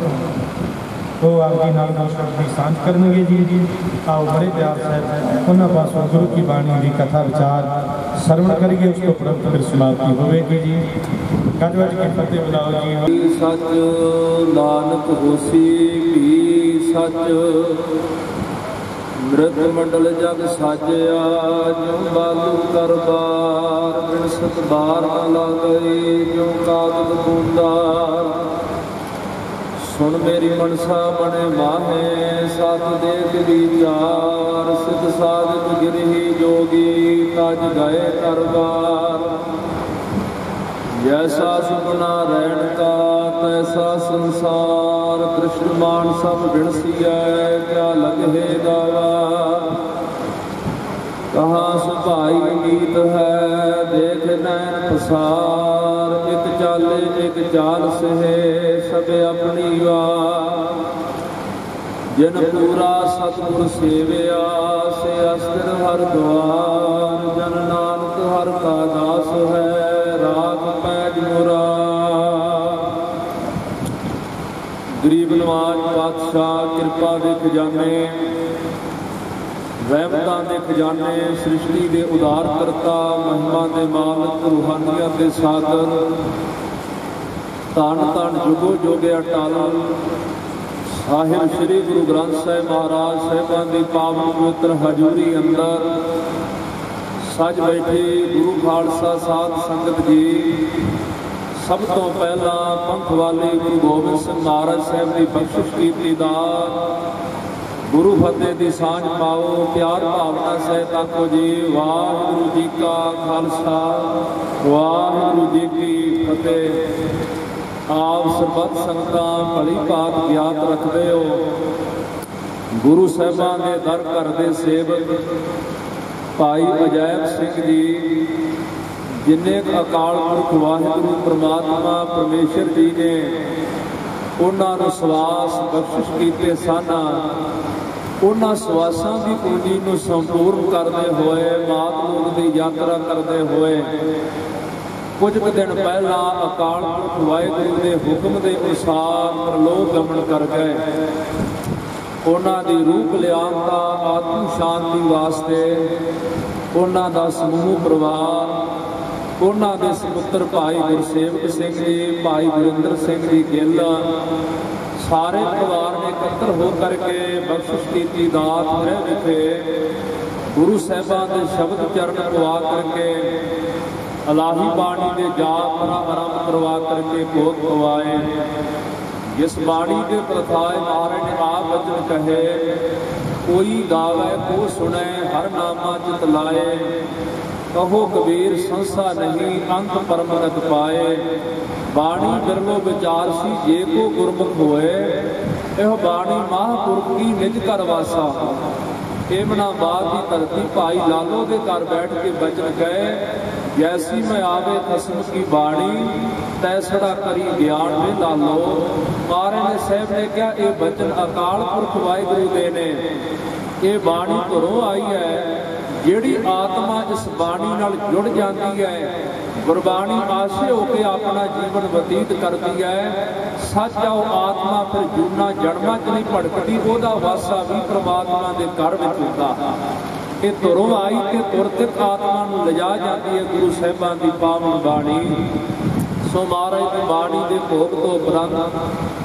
ਉਹ ਆਪ ਜੀ ਨਾਲ ਦਰਸ਼ਕ ਦੀ ਸਾਂਝ ਕਰਨਗੇ ਜੀ। ਜੀ ਆਓ ਬੜੇ ਪਿਆਰ ਸਾਹਿਬ ਉਹਨਾਂ ਪਾਸੋਂ ਗੁਰੂ ਕੀ ਬਾਣੀ ਦੀ ਕਥਾ, ਵਿਚਾਰ ਸਰਵਣ ਕਰੀਏ, ਉਸ ਤੋਂ ਤੁਰੰਤ ਫਿਰ ਸਮਾਪਤੀ ਹੋਵੇਗੀ ਜੀ। ਗੱਜ ਵੱਜ ਕੇ ਫਤਿਹ ਬੁਲਾਓ ਜੀ। ਸੱਚ, ਨਾਨਕ ਹੋਸੀ ਵੀ ਸੱਚ। ਮ੍ਰਿਤ ਮੰਡਲ ਜਗ ਸਾਜਿਆ ਜੋ ਬਾਲੂ ਕਰਬਾਰ ਬਿਨ ਸਤ ਬਾਰ ਲਾਗਈ ਜੋ ਕਾਗਦ ਬੂੰਦਾਰ ਸੁਣ ਮੇਰੀ ਮਨਸਾ ਬਣੇ ਮਾਹੇ ਸਤ ਦੇਖ ਵਿਚਾਰ ਸਿਧ ਸਾਧਕ ਗਿਰਹੀ ਜੋਗੀ, ਤਜ ਗਏ ਕਰਬਾਰ ਜੈਸਾ ਸੁਪਨਾ ਰਹਿਣ ਕਾ, ਤੈਸਾ ਸੰਸਾਰ, ਦ੍ਰਿਸ਼ਟਮਾਨ ਸਭ ਬਿਨਸੀਐ, ਕਿਆ ਲਗਹਿ ਗਾਵਾ ਕਹਾ ਸੁਭਾਈ ਗੀਤ ਹੈ, ਦੇਖ ਨੈਣ ਪਸਾਰ। ਚਾਲੇ ਇੱਕ ਚਾਲ ਸਹਿ, ਸਭ ਆਪਣੀ ਵਾਰ। ਜਿਨ ਪੂਰਾ ਸਤਿਗੁਰ ਸੇਵਿਆ, ਸੇ ਅਸਰ ਹਰ ਦੁਆਰ ਜਨ ਨਾਨਕ ਹਰ ਕਾ ਦਾਸ ਹੈ ਰਾਗ ਪੈਜ ਮੁਰਾ ਗਰੀਬ ਨਵਾਜ ਪਾਤਸ਼ਾਹ, ਕਿਰਪਾ ਦੇ ਖਜ਼ਾਨੇ ਰਹਿਮਤਾਂ ਦੇ ਖਜ਼ਾਨੇ, ਸ੍ਰਿਸ਼ਟੀ ਦੇ ਉਦਾਰ ਕਰਤਾ ਮਹਿਮਾ ਦੇ ਮਾਲਕ ਰੂਹਾਨੀਅਤ ਦੇ ਸਾਗਰ, ਧੰਨ ਧੰਨ ਜੁਗੋ ਜੋਗੇ ਅਟਲ, ਸਾਹਿਬ ਸ੍ਰੀ ਗੁਰੂ ਗ੍ਰੰਥ ਸਾਹਿਬ ਮਹਾਰਾਜ ਸਾਹਿਬਾਂ ਦੀ ਪਾਵਨ ਪਵਿੱਤਰ ਹਜ਼ੂਰੀ ਅੰਦਰ ਸੱਜ ਬੈਠੇ ਗੁਰੂ ਖਾਲਸਾ ਸਾਧ ਸੰਗਤ ਜੀ। ਸਭ ਤੋਂ ਪਹਿਲਾਂ ਪੰਥ ਵਾਲੇ ਗੁਰੂ ਗੋਬਿੰਦ ਸਿੰਘ ਮਹਾਰਾਜ ਸਾਹਿਬ ਦੀ ਬਖਸ਼ਿਸ਼ ਕੀਤੀ ਦਾਤ ਗੁਰੂ ਫਤਿਹ ਦੀ ਸਾਂਝ ਪਾਓ, ਪਿਆਰ ਭਾਵਨਾ ਸਹਿਤ ਆਖੋ ਜੀ, ਵਾਹਿਗੁਰੂ ਜੀ ਕਾ ਖਾਲਸਾ, ਵਾਹਿਗੁਰੂ ਜੀ ਕੀ ਫਤਿਹ। ਆਪ ਸਰਬੱਤ ਸੰਗਤਾਂ ਭਲੀ ਭਾਤ ਗਿਆਤ ਰੱਖਦੇ ਹੋ। ਗੁਰੂ ਸਾਹਿਬਾਂ ਦੇ ਦਰ ਘਰ ਦੇ ਸੇਵਕ, ਭਾਈ ਅਜੈਬ ਸਿੰਘ ਜੀ, ਜਿਨੇ ਅਕਾਲ ਪੁਰਖ ਵਾਹਿਗੁਰੂ, ਪ੍ਰਮਾਤਮਾ, ਪਰਮੇਸ਼ਰ ਜੀ ਨੇ ਉਹਨਾਂ ਨੂੰ ਸਵਾਸ ਬਖਸ਼ਿਸ਼ ਕੀਤੇ ਸਨ। ਉਹਨਾਂ ਸਵਾਸਾਂ ਦੀ ਪੂੰਜੀ ਨੂੰ ਸੰਪੂਰਨ ਕਰਦੇ ਹੋਏ, ਮਾਤ ਦੀ ਯਾਤਰਾ ਕਰਦੇ ਹੋਏ, ਕੁਝ ਕੁ ਦਿਨ ਪਹਿਲਾਂ ਅਕਾਲ ਪੁਰਖ ਵਾਹਿਗੁਰੂ ਦੇ ਹੁਕਮ ਦੇ ਅਨੁਸਾਰ ਪ੍ਰਲੋਕ ਗਮਨ ਕਰ ਗਏ। ਉਹਨਾਂ ਦੀ ਰੂਪ ਲਿਆਂਤਾ ਆਤਮ ਸ਼ਾਂਤੀ ਵਾਸਤੇ। ਉਹਨਾਂ ਦਾ ਸਮੂਹ ਪਰਿਵਾਰ, ਉਹਨਾਂ ਦੇ ਸੁਪੁੱਤਰ ਭਾਈ ਗੁਰਸੇਵਕ ਸਿੰਘ ਜੀ, ਭਾਈ ਗੁਰਿੰਦਰ ਸਿੰਘ ਜੀ ਗਿੱਲ ਸਾਰੇ ਪਰਿਵਾਰ ਨੇ ਇਕੱਤਰ ਹੋ ਕਰਕੇ ਬਖਸ਼ਿਸ਼ ਕੀਤੀ ਦਾਤ ਰਹਿ ਵਿਖੇ ਗੁਰੂ ਸਾਹਿਬਾਂ ਦੇ ਸ਼ਬਦ ਚਰਨ ਪਵਾ ਕਰਕੇ ਅਲਾਹੀ ਬਾਣੀ ਦੇ ਜਾਪ ਦਾ ਆਰੰਭ ਕਰਵਾ ਕਰਕੇ ਭੋਗ ਪਵਾਏ ਜਿਸ ਬਾਣੀ ਦੇ ਪ੍ਰਥਾਏ ਮਹਾਰਾਜ ਨੇ ਆਪ ਵਚਨ ਕਹੇ ਕੋਈ ਗਾਵੇ ਕੋ ਸੁਣੈ ਹਰ ਨਾਮਾ ਚਿਤ ਲਾਏ ਕਹੋ ਕਬੀਰ, ਸੰਸਾ ਨਹੀਂ, ਅੰਤ ਪਰਮਨਤ ਪਾਏ। ਬਾਣੀ ਬਿਰਲੋ ਵਿਚਾਰ ਸੀ, ਜੇ ਕੋ ਗੁਰਮੁਖ ਹੋਏ, ਇਹ ਬਾਣੀ ਮਹਾਂਪੁਰਖ ਕੀ ਨਿਜ ਘਰ ਵਾਸਾ। ਏਮਨਾ ਬਾਦ ਦੀ ਧਰਤੀ ਭਾਈ ਲਾਲੋ ਦੇ ਘਰ ਬੈਠ ਕੇ ਬਚਨ ਗਏ ਜੈਸੀ ਮੈਂ ਆਵੇ ਖਸਮ ਕੀ ਬਾਣੀ ਤੈਸੜਾ ਕਰੀ ਗਿਆਨ ਦੇ ਲਾਲੋ ਮਾਰੇ ਨੇ ਸਾਹਿਬ ਨੇ ਕਿਹਾ, ਇਹ ਬਚਨ ਅਕਾਲ ਪੁਰਖ ਵਾਹਿਗੁਰੂ ਦੇ ਨੇ। ਇਹ ਬਾਣੀ ਘਰੋਂ ਆਈ ਹੈ। ਜਿਹੜੀ ਆਤਮਾ ਇਸ ਬਾਣੀ ਨਾਲ ਜੁੜ ਜਾਂਦੀ ਹੈ, ਗੁਰਬਾਣੀ ਆਸੇ ਹੋ ਕੇ ਆਪਣਾ ਜੀਵਨ ਬਤੀਤ ਕਰਦੀ ਹੈ। ਸੱਚ ਆ, ਉਹ ਆਤਮਾ ਫਿਰ ਜੂਨਾ ਜਨਮਾਂ 'ਚ ਨਹੀਂ ਭੜਕਦੀ, ਉਹਦਾ ਵਾਸਾ ਵੀ ਪ੍ਰਮਾਤਮਾ ਦੇ ਘਰ ਵਿੱਚ ਹੁੰਦਾ। ਇਹ ਤੁਰੋਂ ਆਈ ਤੇ ਤੁਰਤਿਕ ਆਤਮਾ ਨੂੰ ਲਿਜਾ ਜਾਂਦੀ ਹੈ ਗੁਰੂ ਸਾਹਿਬਾਂ ਦੀ ਪਾਵਨ ਬਾਣੀ। ਸੋ ਮਹਾਰਾਜ ਦੀ ਬਾਣੀ ਦੇ ਭੋਗ ਤੋਂ ਉਪਰੰਤ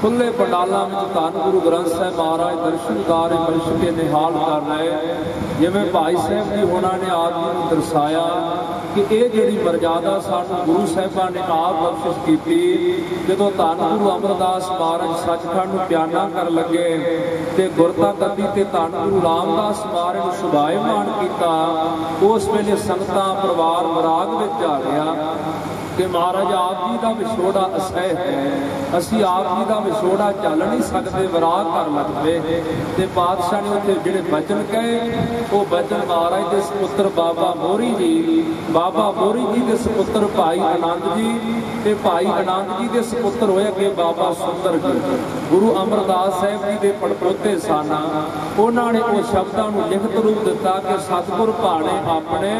ਖੁੱਲੇ ਪੰਡਾਲਾਂ ਵਿੱਚ ਧੰਨ ਗੁਰੂ ਗ੍ਰੰਥ ਸਾਹਿਬ ਮਹਾਰਾਜ ਦਰਸ਼ਨਦਾਰ ਬਰਸ਼ ਕੇ ਨਿਹਾਲ ਕਰ ਰਹੇ ਜਿਵੇਂ ਭਾਈ ਸਾਹਿਬ ਜੀ ਹੋਣਾ ਨੇ ਆਪ ਜੀ ਨੂੰ ਦਰਸਾਇਆ ਕਿ ਇਹ ਜਿਹੜੀ ਮਰਜ਼ਾਦਾ ਸਾਨੂੰ ਗੁਰੂ ਸਾਹਿਬਾਂ ਨੇ ਆਪ ਬਖਸ਼ਿਸ਼ ਕੀਤੀ, ਜਦੋਂ ਧੰਨ ਗੁਰੂ ਅਮਰਦਾਸ ਮਹਾਰਾਜ ਸੱਚਖੰਡ ਨੂੰ ਬਿਆਨਾ ਕਰਨ ਲੱਗੇ ਤੇ ਗੁਰਤਾ ਗੱਦੀ ਤੇ ਧੰਨ ਗੁਰੂ ਰਾਮਦਾਸ ਮਹਾਰਾਜ ਨੂੰ ਸੁਭਾਇਮਾਨ ਕੀਤਾ, ਉਸ ਵੇਲੇ ਸੰਗਤਾਂ ਪਰਿਵਾਰ ਮਰਾਗ ਵਿੱਚ ਆ ਗਿਆ ਕਿ ਮਹਾਰਾਜ, ਆਪ ਜੀ ਦਾ ਵਿਛੋੜਾ ਅਸਹਿ ਹੈ। ਅਸੀਂ ਆਪ ਜੀ ਦਾ ਵਿਛੋੜਾ ਚੱਲ ਨਹੀਂ ਸਕਦੇ, ਵਿਰਾਗ ਕਰ ਲੱਗਦੇ ਤੇ ਪਾਤਸ਼ਾਹ ਨੇ ਉੱਥੇ ਜਿਹੜੇ ਬਚਨ ਕਹੇ, ਉਹ ਬਚਨ ਮਹਾਰਾਜ ਦੇ ਸੁਪੁੱਤਰ ਬਾਬਾ ਮੋਰੀ ਜੀ, ਬਾਬਾ ਮੋਰੀ ਜੀ ਦੇ ਸੁਪੁੱਤਰ ਭਾਈ ਆਨੰਦ ਜੀ ਤੇ ਭਾਈ ਆਨੰਦ ਜੀ ਦੇ ਸੁਪੁੱਤਰ ਹੋਏ ਅੱਗੇ ਬਾਬਾ ਸੁੰਦਰ ਜੀ। ਗੁਰੂ ਅਮਰਦਾਸ ਸਾਹਿਬ ਜੀ ਦੇ ਪੜਪੋਤੇ ਸਨ। ਉਹਨਾਂ ਨੇ ਉਹ ਸ਼ਬਦਾਂ ਨੂੰ ਲਿਖਤ ਰੂਪ ਦਿੱਤਾ ਕਿ ਸਤਿਗੁਰ ਭਾਣੇ ਆਪਣੇ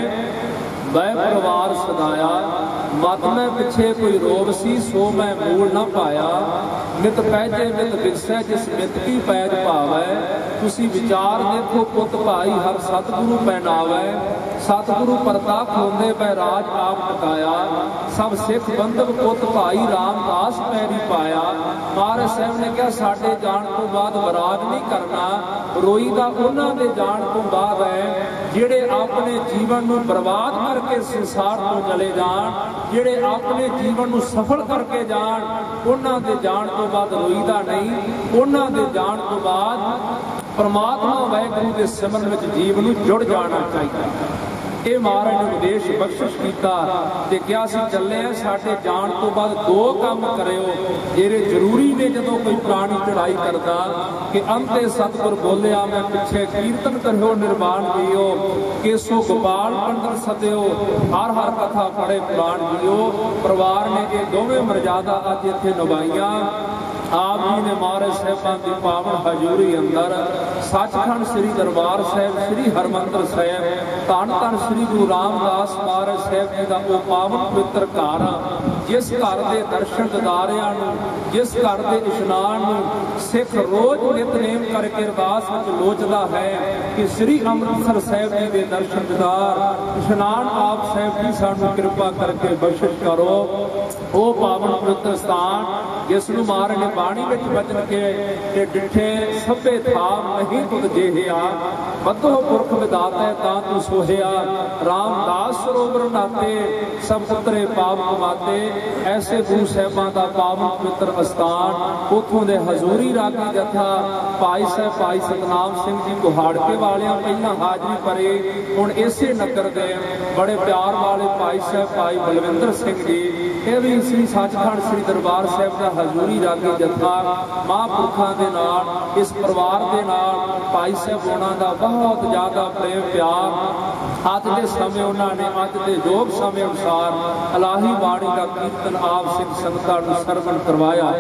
ਮੈਂ ਪਰਿਵਾਰ ਸਦਾਇਆ, ਮਤ ਮੈਂ ਪਿੱਛੇ ਕੋਈ ਰੋਗ ਸੀ, ਸੋ ਮੈਂ ਮੂਲ ਨਾ ਪਾਇਆ। ਨਿਤ ਪਹਿਜੇ ਨਿਤ ਵਿਰਸੈ ਜਿਸ ਮਿਤ ਕੀ ਪੈਜ ਭਾਵੈ ਤੁਸੀਂ ਵਿਚਾਰ ਦੇਖੋ ਪੁੱਤ ਭਾਈ, ਹਰ ਸਤਿਗੁਰੂ ਪਹਿਨਾਵੈ। ਸਤਿਗੁਰੂ ਪ੍ਰਤਾਪ ਹੁੰਦੇ ਬੈ ਰਾਜ ਆਪ ਟਕਾਇਆ ਸਭ ਸਿੱਖ ਬੰਧਵ ਪੁੱਤ ਭਾਈ, ਰਾਮਦਾਸ ਪੈਰੀ ਪਾਇਆ। ਮਹਾਰਾਜ ਸਾਹਿਬ ਨੇ ਕਿਹਾ, ਸਾਡੇ ਜਾਣ ਤੋਂ ਬਾਅਦ ਵਿਰਾਜ ਨਹੀਂ ਕਰਨਾ। ਰੋਈ ਦਾ ਉਹਨਾਂ ਦੇ ਜਾਣ ਤੋਂ ਬਾਅਦ ਹੈ, ਜਿਹੜੇ ਆਪਣੇ ਜੀਵਨ ਨੂੰ ਬਰਬਾਦ ਕਰ ਕਰਕੇ ਸੰਸਾਰ ਤੋਂ ਚਲੇ ਜਾਣ ਜਿਹੜੇ ਆਪਣੇ ਜੀਵਨ ਨੂੰ ਸਫਲ ਕਰਕੇ ਜਾਣ ਉਹਨਾਂ ਦੇ ਜਾਣ ਤੋਂ ਬਾਅਦ ਰੋਈਦਾ ਨਹੀਂ ਉਹਨਾਂ ਦੇ ਜਾਣ ਤੋਂ ਬਾਅਦ ਪਰਮਾਤਮਾ ਵਾਹਿਗੁਰੂ ਦੇ ਸਿਮਰਨ ਵਿੱਚ ਜੀਵ ਨੂੰ ਜੁੜ ਜਾਣਾ ਚਾਹੀਦਾ ਇਹ ਮਹਾਰਾਜ ਨੇ ਉਪਦੇਸ਼ ਬਖਸ਼ਿਸ਼ ਕੀਤਾ ਤੇ ਕਿਹਾ ਸੀ, ਚੱਲੇ ਆ, ਸਾਡੇ ਜਾਣ ਤੋਂ ਬਾਅਦ ਦੋ ਕੰਮ ਕਰਿਓ। ਜਿਹੜੇ ਜ਼ਰੂਰੀ ਨੇ, ਜਦੋਂ ਕੋਈ ਪ੍ਰਾਣੀ ਚੜਾਈ ਕਰਦਾ, ਕਿ ਅੰਤੇ ਸਤਿਗੁਰ ਬੋਲਿਆ, ਮੈਂ ਪਿੱਛੇ ਕੀਰਤਨ ਕਰਿਓ, ਨਿਰਵਾਣ ਜੀਓ, ਕੇਸੋ ਗੋਪਾਲ ਪੰਡਰ ਸਦਿਓ, ਹਰ ਹਰ ਕਥਾ ਪੜੇ ਪ੍ਰਾਣ ਜੀਓ। ਪਰਿਵਾਰ ਨੇ ਇਹ ਦੋਵੇਂ ਮਰਜ਼ਾਦਾ ਅੱਜ ਇੱਥੇ ਨਿਭਾਈਆਂ। ਆਪ ਜੀ ਨੇ ਮਹਾਰਾਜ ਸਾਹਿਬਾਂ ਦੀ ਪਾਵਨ ਹਜ਼ੂਰੀ ਅੰਦਰ ਸੱਚਖੰਡ ਸ੍ਰੀ ਦਰਬਾਰ ਸਾਹਿਬ ਸ੍ਰੀ ਹਰਮੰਦਰ ਸਾਹਿਬ, ਧੰਨ ਧੰਨ ਸ੍ਰੀ ਗੁਰੂ ਰਾਮਦਾਸ ਮਹਾਰਾਜ ਸਾਹਿਬ ਜੀ ਦਾ ਉਹ ਪਾਵਨ ਪਵਿੱਤਰ ਘਰ ਜਿਸ ਘਰ ਦੇ ਦਰਸ਼ਨ ਦਿਦਾਰਿਆਂ ਨੂੰ, ਜਿਸ ਘਰ ਦੇ ਇਸ਼ਨਾਨ ਨੂੰ ਸਿੱਖ ਰੋਜ਼ ਨਿਤਨੇਮ ਕਰਕੇ ਅਰਦਾਸ ਵਿੱਚ ਲੋਚਦਾ ਹੈ ਕਿ ਸ੍ਰੀ ਅੰਮ੍ਰਿਤਸਰ ਸਾਹਿਬ ਜੀ ਦੇ ਦਰਸ਼ਨ ਦਿਦਾਰ, ਇਸ਼ਨਾਨ ਆਪ ਸਾਹਿਬ ਜੀ ਸਾਨੂੰ ਕਿਰਪਾ ਕਰਕੇ ਬਖਸ਼ਿਸ਼ ਕਰੋ। ਉਹ ਪਾਵਨ ਪਵਿੱਤਰ ਸਥਾਨ, ਜਿਸ ਨੂੰ ਮਹਾਰਾਜ ਨੇ ਬਾਣੀ ਵਿੱਚ ਬਚਨ ਕੇ ਤੇ ਡਿੱਠੇ ਸਭੇ ਥਾਮ ਨਹੀਂ ਤੁਧ ਜਿਹਿਆ ਬਦੋ ਪੁਰਖ ਵਿਦਾਤਾ ਤਾਂ ਤੂੰ ਸੋਹਿਆ, ਰਾਮਦਾਸ ਸਰੋਵਰ ਨਾਤੇ ਸਭ ਉਤਰੇ ਪਾਪ ਕਮਾਤੇ ਐਸੇ ਗੁਰੂ ਸਾਹਿਬਾਂ ਦਾ ਪਾਵਨ ਪਵਿੱਤਰ ਅਸਥਾਨ ਉਥੋਂ ਦੇ ਹਜ਼ੂਰੀ ਰਾਗੀ ਜਥਾ ਭਾਈ ਸਾਹਿਬ, ਭਾਈ ਸਤਨਾਮ ਸਿੰਘ ਜੀ ਕੁਹਾੜਕੇ ਵਾਲਿਆਂ ਪਹਿਲਾਂ ਹਾਜ਼ਰੀ ਭਰੇ, ਹੁਣ ਇਸੇ ਨਗਰ ਦੇ ਬੜੇ ਪਿਆਰ ਵਾਲੇ ਭਾਈ ਸਾਹਿਬ, ਭਾਈ ਬਲਵਿੰਦਰ ਸਿੰਘ ਜੀ, ਇਹ ਵੀ ਸ੍ਰੀ ਸੱਚਖੰਡ ਸ੍ਰੀ ਦਰਬਾਰ ਸਾਹਿਬ ਦਾ ਹਜ਼ੂਰੀ ਰਾਗੀ ਜਥਾ ਮਹਾਂਪੁਰਖਾਂ ਦੇ ਨਾਲ, ਇਸ ਪਰਿਵਾਰ ਦੇ ਨਾਲ, ਭਾਈ ਸਾਹਿਬ ਉਹਨਾਂ ਦਾ ਬਹੁਤ ਜ਼ਿਆਦਾ ਪ੍ਰੇਮ, ਪਿਆਰ ਅੱਜ ਦੇ ਸਮੇਂ ਉਹਨਾਂ ਨੇ ਅੱਜ ਦੇ ਯੋਗ ਸਮੇਂ ਅਨੁਸਾਰ ਅਲਾਹੀ ਬਾਣੀ ਦਾ ਕੀਰਤਨ ਆਪ ਸਿੰਘ ਸੰਗਤਾਂ ਨੂੰ ਸਰਵਣ ਕਰਵਾਇਆ।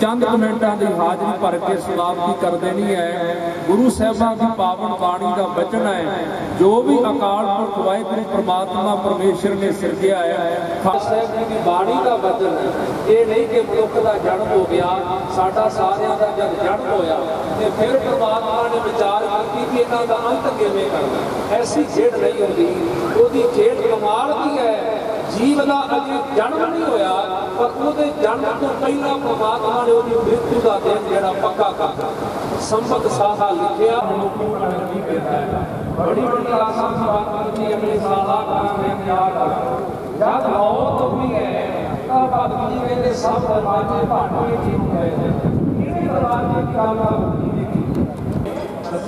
ਚੰਦ ਮਿੰਟਾਂ ਦੀ ਹਾਜ਼ਰੀ ਭਰ ਕੇ ਸਮਾਪਤੀ ਕਰ ਦੇਣੀ ਹੈ। ਗੁਰੂ ਸਾਹਿਬਾਂ ਦੀ ਪਾਵਨ ਬਾਣੀ ਦਾ ਬਚਨ ਹੈ। ਜੋ ਵੀ ਅਕਾਲ ਪੁਰਖ ਵਾਹਿਗੁਰੂ ਪ੍ਰਮਾਤਮਾ ਪਰਮੇਸ਼ਰ ਨੇ ਸਿਰਜਿਆ ਹੈ ਖਾਸ ਸਾਹਿਬ ਜੀ ਦੀ ਬਾਣੀ ਦਾ ਬਚਨ ਇਹ ਨਹੀਂ ਕਿ ਮਨੁੱਖ ਦਾ ਜਨਮ ਹੋ ਗਿਆ, ਸਾਡਾ ਸਾਰਿਆਂ ਦਾ ਜਦ ਜਨਮ ਹੋਇਆ, ਤੇ ਫਿਰ ਪ੍ਰਮਾਤਮਾ ਨੇ ਵਿਚਾਰ ਕੀਤੀ ਕਿ ਇਹਨਾਂ ਦਾ ਅੰਤ ਕਿਵੇਂ ਕਰਨਾ। ਐਸੀ ਖੇਡ ਨਹੀਂ ਹੁੰਦੀ। ਉਹਦੀ ਖੇਡ ਕਮਾਲ ਕੀ ਹੈ। ਜੀਵ ਦਾ ਅਜੇ ਜਨਮ ਨਹੀਂ ਹੋਇਆ, ਪਰ ਉਹਦੇ ਜਨਮ ਤੋਂ ਪਹਿਲਾਂ ਪ੍ਰਮਾਤਮਾ ਨੇ ਉਹਦੀ ਮ੍ਰਿਤੂ ਦਾ ਦਿਨ ਜਿਹੜਾ ਪੱਕਾ ਕਰ ਦਿੱਤਾ। ਸੰਬਤ ਸਾਹਾ ਲਿਖਿਆ ਮਨੁੱਖੀ ਪ੍ਰਣਤੀ ਪੈਦਾ ਹੈ। ਬੜੀ ਬੜੀ ਆਸਾਂ ਸਵਾਗਤ ਦੀ ਅਗਲੇ ਸਾਲਾ ਕਰਾਂਗੇ ਪਿਆਰ ਜਦ ਮੌਤ ਹੋਈ ਹੈ, ਤਾਂ ਭਗਤ ਜੀ ਕਹਿੰਦੇ, ਸਭ ਦਰਵਾਜ਼ੇ ਭਾਂਡੇ ਠੀਕ ਗਏ ਇਹ ਦਰਵਾਜ਼ੇ ਦੀ ਗੱਲ ਹੁੰਦੀ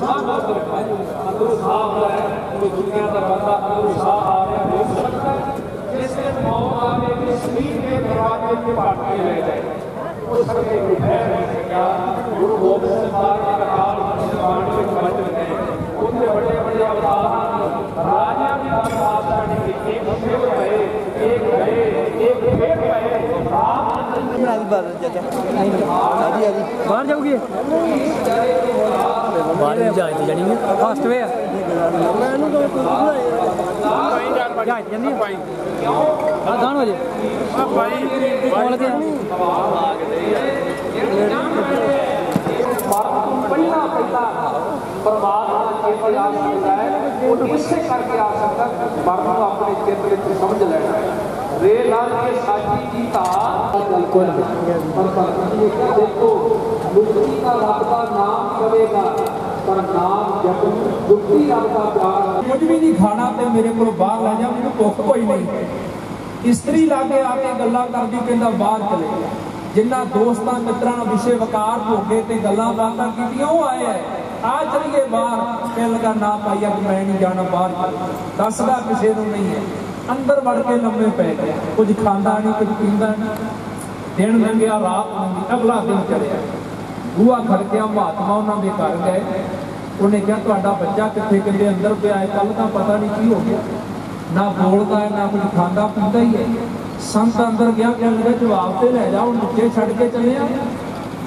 ਸਾਹ ਬਹੁਤ ਅੰਦਰੋਂ ਸਾਹ ਹੈ ਉਹ ਦੁਨੀਆ ਦਾ ਬੰਦਾ ਅੰਦਰੋਂ ਸਾਹ ਆ ਰਿਹਾ। ਹੋ ਸਕਦਾ ਹੈ ਜਿਸ ਦਿਨ ਮੌਤ ਆਵੇ ਕਿ ਸਰੀਰ ਦੇ ਦਰਵਾਜ਼ੇ ਤੇ ਭਾਂਡੇ ਲੈ ਜਾਏ ਉਸ ਸਮੇਂ ਕੋਈ ਹੈ। ਨਹੀਂ ਸਕਿਆ ਗੁਰੂ ਗੋਬਿੰਦ ਸਿੰਘ ਮਹਾਰਾਜ ਦੇ ਅਕਾਲ ਮੁਸਲਮਾਨ ਵਿੱਚ ਵੰਡ ਗਏ ਉਹਦੇ ਵੱਡੇ ਵੱਡੇ ਅਵਤਾਰ ਰਾਜਿਆਂ ਦੀ ਬਾਦਸ਼ਾਹ ਨੇ ਕੀਤੀ ਇੱਕ ਫਿਰ ਪਏ ਇੱਕ ਗਏ ਇੱਕ ਫਿਰ ਪਏ ਰਾਮ ਬਾਹਰ ਜਾਊਗੀ ਬਾਹਰ ਜਾਏ ਤੇ ਜਾਣੀ ਫਾਸਟ ਵੇ ਆ ਕੋਈ ਜਾਏ ਜਾਂਦੀ ਪਾਈ ਹਾਂ ਦਾਣ ਹੋ ਜੇ ਆ ਪਾਈ ਕੋਲ ਕੇ ਪਹਿਲਾਂ ਪਹਿਲਾਂ ਪਰਮਾਤਮਾ ਕੇਵਲ ਆ ਸਕਦਾ ਹੈ ਉਹ ਇਸੇ ਕਰਕੇ ਆ ਸਕਦਾ ਮਰਨ ਨੂੰ ਆਪਣੇ ਚਿੱਤ ਵਿੱਚ ਸਮਝ ਲੈਣਾ ਹੈ ਰੇ ਲਾਲ ਕੇ ਸਾਜੀ ਦੀ ਤਾਂ ਕੋਈ ਪਰ ਭਗਤ ਜੀ ਇਹ ਦੇਖੋ ਮੁਕਤੀ ਦਾ ਰੱਬ ਦਾ ਨਾਮ ਕਵੇਗਾ ਪਰ ਨਾਮ ਜਪ ਮੁਕਤੀ ਰੱਬ ਦਾ ਪਿਆਰ ਕੁਝ ਵੀ ਨਹੀਂ ਖਾਣਾ ਤੇ ਮੇਰੇ ਕੋਲ ਬਾਹਰ ਲੈ ਜਾ, ਮੈਨੂੰ ਭੁੱਖ ਕੋਈ ਨਹੀਂ। ਇਸਤਰੀ ਲਾਗੇ ਆ ਕੇ ਗੱਲਾਂ ਕਰਦੀ, ਕਹਿੰਦਾ ਬਾਹਰ ਚਲੇ ਜਿੰਨਾ ਦੋਸਤਾਂ, ਮਿੱਤਰਾਂ ਨਾਲ ਵਿਸ਼ੇ ਵਕਾਰ ਭੋਗੇ ਤੇ ਗੱਲਾਂ ਬਾਤਾਂ ਕੀਤੀਆਂ, ਉਹ ਆਏ ਆ। ਆ ਚਲੀਏ ਬਾਹਰ। ਕਹਿਣ ਲਗਾ, ਨਾ ਪਾਈਆ ਕਿ ਮੈਂ ਨਹੀਂ ਜਾਣਾ ਬਾਹਰ ਦੱਸਦਾ ਕਿਸੇ ਨੂੰ ਨਹੀਂ ਹੈ। ਅੰਦਰ ਵੜ ਕੇ ਲੰਮੇ ਪੈ ਗਿਆ ਕੁਝ ਖਾਂਦਾ ਨਹੀਂ, ਕੁਝ ਪੀਂਦਾ ਨਹੀਂ। ਦਿਨ ਲੰਘਿਆ, ਰਾਤ ਲੰਘੀ, ਅਗਲਾ ਦਿਨ ਚੜਿਆ। ਬੂਆ ਖੜਕਿਆ ਮਹਾਤਮਾ ਉਹਨਾਂ ਦੇ ਘਰ ਗਏ। ਉਹਨੇ ਕਿਹਾ, ਤੁਹਾਡਾ ਬੱਚਾ ਕਿੱਥੇ? ਕਹਿੰਦੇ, ਅੰਦਰ ਪਿਆ ਹੈ। ਕੱਲ ਤਾਂ ਪਤਾ ਨਹੀਂ ਕੀ ਹੋ ਗਿਆ। ਨਾ ਬੋਲਦਾ ਹੈ, ਨਾ ਕੁਝ ਖਾਂਦਾ ਪੀਂਦਾ ਹੀ ਹੈ। ਸੰਤ ਅੰਦਰ ਗਿਆ ਕਹਿਣ ਲੱਗਾ ਜਵਾਬ ਤੇ ਲੈ ਜਾ, ਉਹ ਨੀਚੇ ਛੱਡ ਕੇ ਚੱਲੇ ਆ।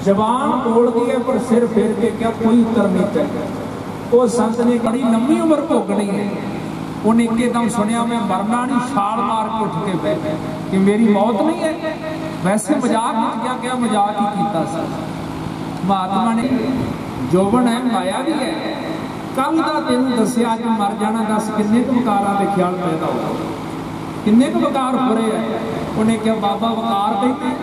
ਜ਼ਬਾਨ ਬੋਲਦੀ ਹੈ, ਪਰ ਸਿਰ ਫੇਰ ਕੇ ਕਿਹਾ, ਕੋਈ ਉੱਤਰ ਨਹੀਂ ਚਾਹੀਦਾ ਉਹ ਸੰਤ ਨੇ ਬੜੀ ਲੰਮੀ ਉਮਰ ਭੋਗਣੀ ਹੈ। ਉਹਨੇ ਇੱਕਦਮ ਸੁਣਿਆ, ਮੈਂ ਮਰਨਾ ਨਹੀਂ, ਛਾਲ ਮਾਰ ਕੇ ਉੱਠ ਕੇ ਬਹਿ ਕਿ ਮੇਰੀ ਮੌਤ ਨਹੀਂ ਹੈ? ਵੈਸੇ ਮਜ਼ਾਕ ਵਿੱਚ ਗਿਆ ਕਿਹਾ, ਮਜ਼ਾਕ ਹੀ ਕੀਤਾ ਸੀ। ਮਹਾਤਮਾ ਨੇ ਜੋਬਨ ਹੈ ਮਾਇਆ ਵੀ ਹੈ। ਕੱਲ ਦਾ ਤੈਨੂੰ ਦੱਸਿਆ, ਅੱਜ ਮਰ ਜਾਣਾ, ਦੱਸ ਕਿੰਨੇ ਕੁ ਵਿਕਾਰਾਂ ਦੇ ਖਿਆਲ ਪੈਦਾ ਹੋ ਕਿੰਨੇ ਕੁ ਵਿਕਾਰ ਹੋ ਰਹੇ ਆ? ਉਹਨੇ ਕਿਹਾ, ਬਾਬਾ, ਵਿਕਾਰ ਕਹਿੰਦੇ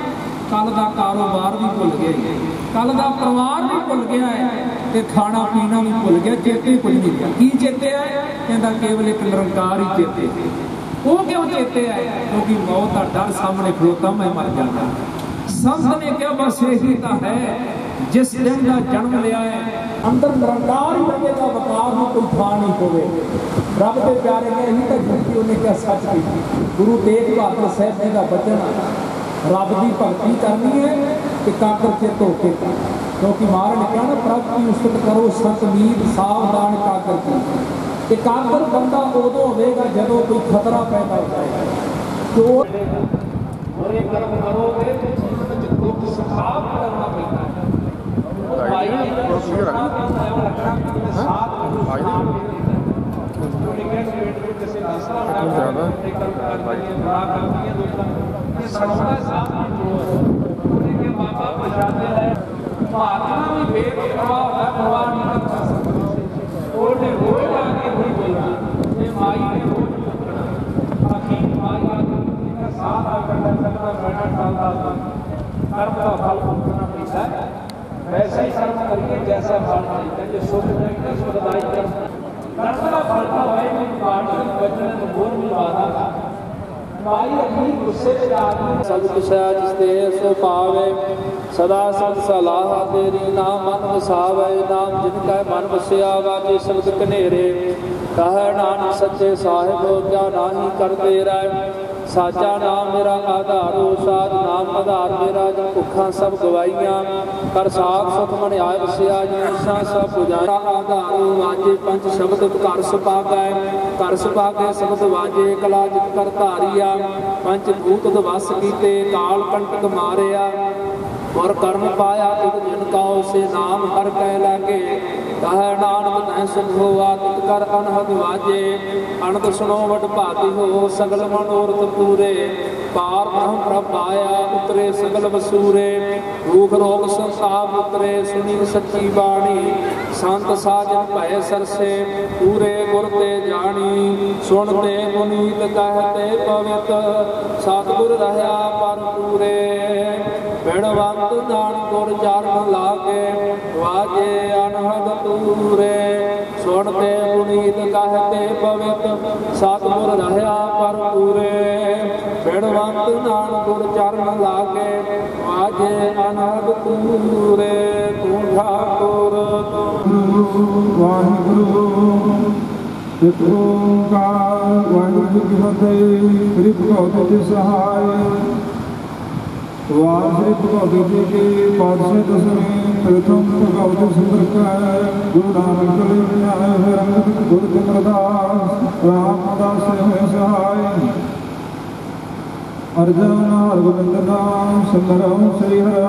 ਕੱਲ ਦਾ ਕਾਰੋਬਾਰ ਵੀ ਭੁੱਲ ਗਏ ਕੱਲ ਦਾ ਪਰਿਵਾਰ ਵੀ ਭੁੱਲ ਗਿਆ ਹੈ ਤੇ ਖਾਣਾ, ਪੀਣਾ ਵੀ ਭੁੱਲ ਗਿਆ, ਚੇਤੇ ਕੁਝ ਨਹੀਂ ਰਿਹਾ ਕੀ ਚੇਤੇ ਹੈ ਕਹਿੰਦਾ, ਕੇਵਲ ਇੱਕ ਨਿਰੰਕਾਰ ਹੀ ਚੇਤੇ ਉਹ ਕਿਉਂ ਚੇਤੇ ਹੈ ਕਿਉਂਕਿ ਮੌਤ ਦਾ ਡਰ ਸਾਹਮਣੇ ਖਲੋਤਾ, ਮੈਂ ਮਰ ਜਾਂਦਾ। ਸੰਤ ਨੇ ਕਿਹਾ, ਬਸ ਇਹੀ ਤਾਂ ਹੈ। ਜਿਸ ਦਿਨ ਦਾ ਜਨਮ ਲਿਆ ਹੈ ਅੰਦਰ ਨਿਰੰਕਾਰ ਹੀ ਲੱਗੇਗਾ ਵਕਾਰ ਨੂੰ ਕੋਈ ਥਾਂ ਨਹੀਂ ਹੋਵੇ ਰੱਬ ਦੇ ਪਿਆਰੇ ਨੇ ਇਹੀ ਤਾਂ ਜੁੱਤੀ ਉਹਨੇ ਕਿਹਾ ਸੱਚ ਕੀਤੀ ਗੁਰੂ ਤੇਗ ਬਹਾਦਰ ਸਾਹਿਬ ਜੀ ਦਾ ਬਚਨ ਆ ਰੱਬ ਦੀ ਭਗਤੀ ਕਰਨੀ ਹੈ ਤੇ ਕਾਕਰ ਚਿੱਤ ਹੋ ਕੇ ਕਿਉਂਕਿ ਮਹਾਰਾਜ ਨੇ ਕਿਹਾ ਨਾ ਪ੍ਰਭ ਦੀ ਉਸਤ ਕਰੋ ਸੰਤ ਮੀਤ ਸਾਵਧਾਨ ਕਾਕਰ ਕੀ ਤੇ ਕਾਕਰ ਬੰਦਾ ਉਦੋਂ ਹੋਵੇਗਾ ਜਦੋਂ ਕੋਈ ਖਤਰਾ ਪੈਦਾ ਹੋ ਜਾਏ ਜੋ ਬੁਰੇ ਕਰਮ ਕਰੋਗੇ ਤੇ ਜੀਵਨ ਵਿੱਚ ਦੁੱਖ ਸਖਾਵ ਕਰਨਾ ਪੈਂਦਾ ਹੈ ਉਹ ਭਾਈ ਨੇ ਰੱਖਣਾ ਕਿ ਸਾਥ ਉਹਨੇ ਕਿਹਾ ਕਿ ਪੇਟ ਵਿੱਚ ਕਿਸੇ ਦਸਰਾ ਜ਼ਿਆਦਾ ਇਹ ਗੱਲ ਕਰਦੀ ਬੁਰਾ ਕਰਦੀ ਹੈ ਲੋਕਾਂ ਇਹ ਸੜਦਾ ਸਾਥ ਨਹੀਂ ਉਹਨੇ ਕਿਹਾ ਬਾਬਾ ਪਛਾਤੇ ਮਾਈ ਨੇ ਰੋਜ਼ ਦੇ ਆਦਮੀ ਸਭ ਕਿਛਾ ਜਿਸ ਤੇ ਸੋ ਪਾਵੇ, ਸਦਾ ਸਤ ਸਲਾਹ ਤੇਰੀ, ਨਾਮ ਮਨ ਵਸਾਵੇ, ਨਾਮ ਜਿਨ ਕੈ ਮਨ ਵਸਿਆ ਵਾਜੇ ਸ਼ਬਦ ਕਨੇਰੇ ਕਹੈ ਨਾਨਕ ਸੱਚੇ ਸਾਹਿਬ ਕਿਆ ਨਾਹੀ ਕਰਦੇ ਰਹਿ। ਸਾਚਾ ਨਾਮ ਮੇਰਾ ਆਧਾਰੋ ਸਾਧ ਨਾਮ ਆਧਾਰ ਮੇਰਾ ਜਨ ਭੁੱਖਾਂ ਸਭ ਗਵਾਈਆਂ ਕਰ ਸਾਖ ਸੁਖ ਮਨ ਆਇ ਵਸਿਆ ਜੀ ਸਾ ਸਭ ਪੁਜਾਰਾ ਆਧਾਰੋ ਵਾਜੇ ਪੰਜ ਸ਼ਬਦ ਘਰ ਸੁਪਾਗੈ ਘਰ ਸੁਪਾਗੈ ਸ਼ਬਦ ਵਾਜੇ, ਕਲਾ ਜਿਤ ਕਰ ਧਾਰੀਆ। ਪੰਜ ਭੂਤ ਦਵਸ ਕੀਤੇ, ਕਾਲ ਕੰਟਕ ਮਾਰਿਆ। ਔਰ ਕਰਮ ਪਾਇਆ ਤਿਤ ਜਿਨ ਕਾਉ ਸੇ ਨਾਮ ਹਰ ਕਹਿ ਲਾਗੇ। ਕਹੈ ਨਾਨਕ ਤੈ ਸੁਖ ਹੋਆ ਤਿਤ ਕਰ ਅਨਹਦ ਵਾਜੇ। ਅਨੰਦ ਸੁਣੋ ਵਡ ਭਾਤੀ ਹੋ ਸਗਲ ਮਨੋਰਥ ਪੂਰੇ। ਪਾਰ ਬ੍ਰਹਮ ਪ੍ਰਭ ਆਇਆ ਉਤਰੇ ਸਗਲ ਵਸੂਰੇ। ਰੂਖ ਰੋਗ ਸੰਸਾਰ ਉਤਰੇ ਸੁਣੀ ਸੱਚੀ ਬਾਣੀ। ਸੰਤ ਸਾਜਨ ਭੈ ਸਰਸੇ, ਪੂਰੇ ਗੁਰ ਤੇ ਜਾਣੀ। ਸੁਣਤੇ ਮੁਨੀਤ ਕਹਤੇ ਪਵਿੱਤ। ਸਤਿਗੁਰ ਰਹਾ ਪਰ ਪੂਰੇ। ਬਿੜਵੰਤ ਦਾਨ ਗੁਰ ਚਰਨ ਲਾਗੇ, ਵਾਜੇ ਅਨਹਦ ਤੂਰੇ ਸੁਣਤੇ ਪੁਨੀਤ ਕਹਤੇ ਪਵਿੱਤ, ਸਤਿਗੁਰ ਰਹਿਆ ਪਰ ਪੂਰੇ ਬਿੜਵੰਤ ਦਾਨ ਗੁਰ ਚਰਨ ਲਾਗੇ, ਵਾਜੇ ਅਨਹਦ ਤੂਰੇ ਤੂੰ ਠਾਕੁਰ। ਵਾਹਿਗੁਰੂ ਇੱਕ ਓੰਕਾਰ ਵਾਹਿਗੁਰੂ ਜੀ ਕੀ ਫਤਿਹ। ਸ੍ਰੀ ਭਗਵਤ ਜੀ ਸਹਾਇ। ਵਾਹਿਗੁਰੂ ਭਗਵਤ ਜੀ ਕੀ ਪਾਤਸ਼ਾਹ ਦਸਵੇਂ ਪ੍ਰਥਮ ਭਗਵਤ ਸੁੰਦਰ ਗੁਰੂ ਨਾਨਕ ਦੇਵ ਆਏ ਹੈ ਰੰਗਤ ਗੁਰੂ ਚੰਦਰਦਾਸ ਰਾਮਦਾਸ ਹੋਏ ਸਹਾਇ ਅਰਜਨ ਹਰਗੋਬਿੰਦ ਨਾਮ ਸਿਮਰਉ ਸ੍ਰੀ ਹਰਿ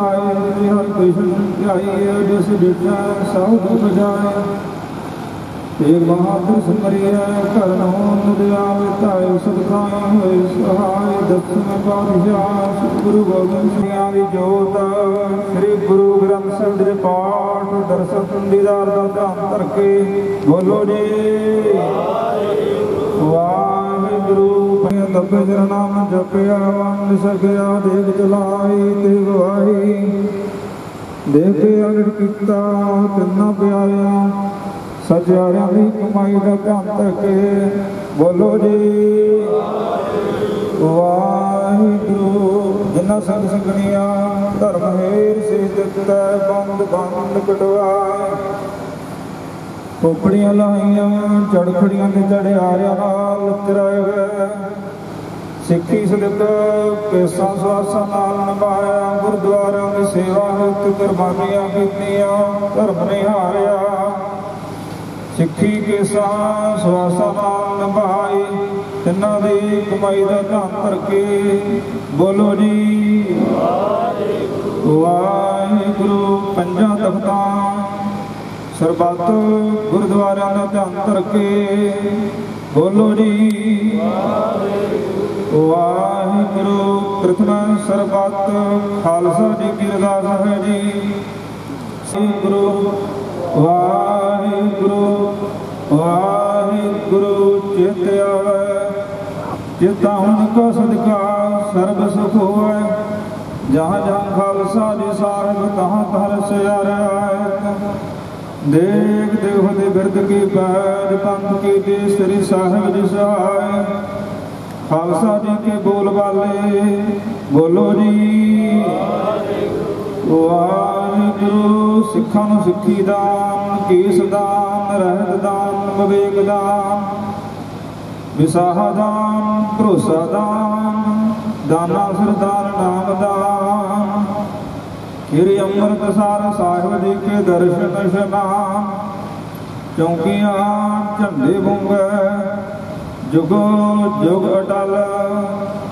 ਸ੍ਰੀ ਹਰਿ ਕ੍ਰਿਸ਼ਨ ਧਿਆਈ, ਜਿਸ ਡਿਠਾ ਸਭ ਦੁਖ ਤੇਗ ਬਹਾਦਰ ਸਿਮਰਿਆ ਕਰਨੋ ਨਦਿਆ ਵਿਤਾਇ ਸਦਕਾਇ ਹੋਏ ਸਹਾਇ ਦਸਮ ਪਾਤਸ਼ਾਹ ਸਤਿਗੁਰੂ ਗੋਬਿੰਦ ਸਿੰਘਾਂ ਦੀ ਜੋਤ, ਸ੍ਰੀ ਗੁਰੂ ਗ੍ਰੰਥ ਸਾਹਿਬ ਦੇ ਪਾਠ, ਦਰਸ਼ਨ ਦੀਦਾਰ ਦਾ ਧਿਆਨ ਧਰ ਬੋਲੋ ਜੀ। ਵਾਹਿਗੁਰੂ ਪੈ ਲੱਭੇ ਜਰ ਨਾਮ ਜਪਿਆ ਵੰਦ ਸਕਿਆ ਦੇਖ ਚਲਾਈ ਤੇ ਗਵਾਹੀ। ਦੇਖ ਕੇ ਅਗਰ ਕੀਤਾ, ਤਿੰਨਾ ਪਿਆਰਿਆ ਸਜਿਆਰਿਆਂ ਦੀ ਕਮਾਈ ਦਾ ਧਿਆਨ ਧਕੇ ਬੋਲੋ ਜੀ। ਵਾਹਿਗੁਰੂ ਜਿਨ੍ਹਾਂ ਸੰਗ ਸੰਗਣੀਆਂ ਧਰਮ ਹੇਰ ਸੇ ਦਿੱਤਾ, ਬੰਦ ਬੰਦ ਕਟਵਾਏ। ਕੋਪੜੀਆਂ ਲਾਈਆਂ, ਚੜਖੜੀਆਂ ਤੇ ਚੜਿਆਰਿਆਂ ਨਾਲ ਉਤਰਾਏ ਹੋਏ ਸਿੱਖੀ ਸਦਕ ਕੇਸਾਂ ਸਵਾਸਾਂ ਨਾਲ ਨਿਭਾਇਆ, ਗੁਰਦੁਆਰਿਆਂ ਦੀ ਸੇਵਾ ਹਿਤ ਕੁਰਬਾਨੀਆਂ ਕੀਤੀਆਂ, ਧਰਮ ਨਿਹਾਰਿਆ। ਹਾਰਿਆ ਸਿੱਖੀ ਕੇਸਾਂ ਸਵਾਸਾਂ ਨਾਲ ਨਿਭਾਈ ਤਿੰਨਾਂ ਦੀ ਕਮਾਈ ਦਾ ਧਿਆਨ ਧਰ ਬੋਲੋ ਜੀ। ਵਾਹਿਗੁਰੂ, ਪੰਜਾਂ ਤਖਤਾਂ, ਸਰਬੱਤ ਗੁਰਦੁਆਰਿਆਂ ਦਾ ਧਿਆਨ ਕਰਕੇ ਬੋਲੋ ਜੀ। ਵਾਹਿਗੁਰੂ ਪ੍ਰਥਮ ਸਰਬੱਤ, ਖਾਲਸਾ ਜੀ ਕੀ ਅਰਦਾਸ ਹੈ ਜੀ। ਸ੍ਰੀ ਗੁਰੂ ਵਾਹਿਗੁਰੂ ਵਾਹਿਗੁਰੂ, ਚਿਤ ਆਵੇ। ਚਿਤਾ ਹੁਣ ਕੋ ਸਦਕਾ ਸਰਬ ਸੁਖ ਹੋਏ ਜਹਾਂ ਜਹਾਂ ਖਾਲਸਾ ਜੀ ਸਾਹਿਬ ਤਹਾਂ ਤਹਰ ਸਿਆਰਿਆ ਦੇਖ ਦੇਵ ਦੇ ਬਿਰਦ ਕੀ ਪੈਜ ਪੰਥ ਕੀ ਦੇ ਸ੍ਰੀ ਸਾਹਿਬ ਜੀ ਸਹਾਇ। ਖਾਲਸਾ ਜੀ ਕੇ ਬੋਲ ਵਾਲੇ ਬੋਲੋ ਜੀ। ਵਾਹਿਗੁਰੂ, ਸਿੱਖਾਂ ਨੂੰ ਸਿੱਖੀ ਦਾਨ, ਕੇਸ ਦਾਨ, ਰਹਿਤ ਦਾਨ, ਵਿਵੇਕ ਦਾਨ, ਵਿਸਾਹ ਦਾਨ, ਭਰੋਸਾ ਦਾਨ, ਦਾਨਾ ਸਰਦਾਰ ਨਾਮ ਦਾਨ, ਸ੍ਰੀ ਅੰਮ੍ਰਿਤਸਰ ਸਾਹਿਬ ਜੀ ਕੇ ਦਰਸ਼ਨ ਇਸ਼ਨਾਨ ਚੌਂਕੀਆਂ ਝੰਡੇ ਬੁੰਗੇ, ਜੁਗੋ ਜੁਗ ਅਟਲ,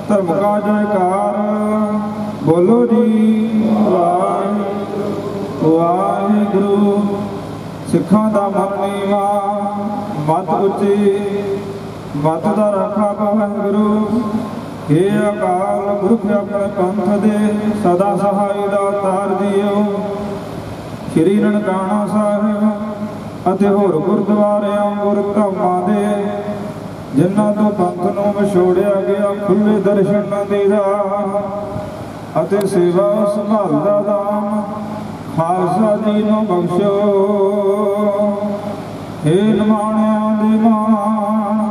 ਧਰਮ ਕਾ ਜੈਕਾਰ ਬੋਲੋ ਜੀ ਵਾਹਿਗੁਰੂ ਵਾਹਿਗੁਰੂ। ਸਿੱਖਾਂ ਦਾ ਮਨ ਮਤ ਉੱਚੀ ਮਤ ਦਾ ਰਾਖਾ ਵਾਹਿਗੁਰੂ ਏ ਅਕਾਲ ਪੁਰਖ ਆਪਣੇ ਪੰਥ ਦੇ ਸਦਾ ਸਹਾਈ ਦਾ ਤਾਰ ਦਿਓ। ਸ਼੍ਰੀ ਨਨਕਾਣਾ ਸਾਹਿਬ ਅਤੇ ਹੋਰ ਗੁਰਦੁਆਰਿਆਂ ਗੁਰ ਦੇ, ਜਿਨ੍ਹਾਂ ਤੋਂ ਪੰਥ ਨੂੰ ਵਿਛੋੜਿਆ ਗਿਆ ਖੁੱਲੇ ਦਰਸ਼ਨ ਦੇ ਰਾਹ। ਅਤੇ ਸੇਵਾ ਸੰਭਾਲਦਾ ਦਾ ਦਾਨ ਖਾਲਸਾ ਜੀ ਨੂੰ ਬਖਸ਼ੋ। ਏ ਨਿਮਾਣਿਆਂ ਦੇ ਮਾਣ,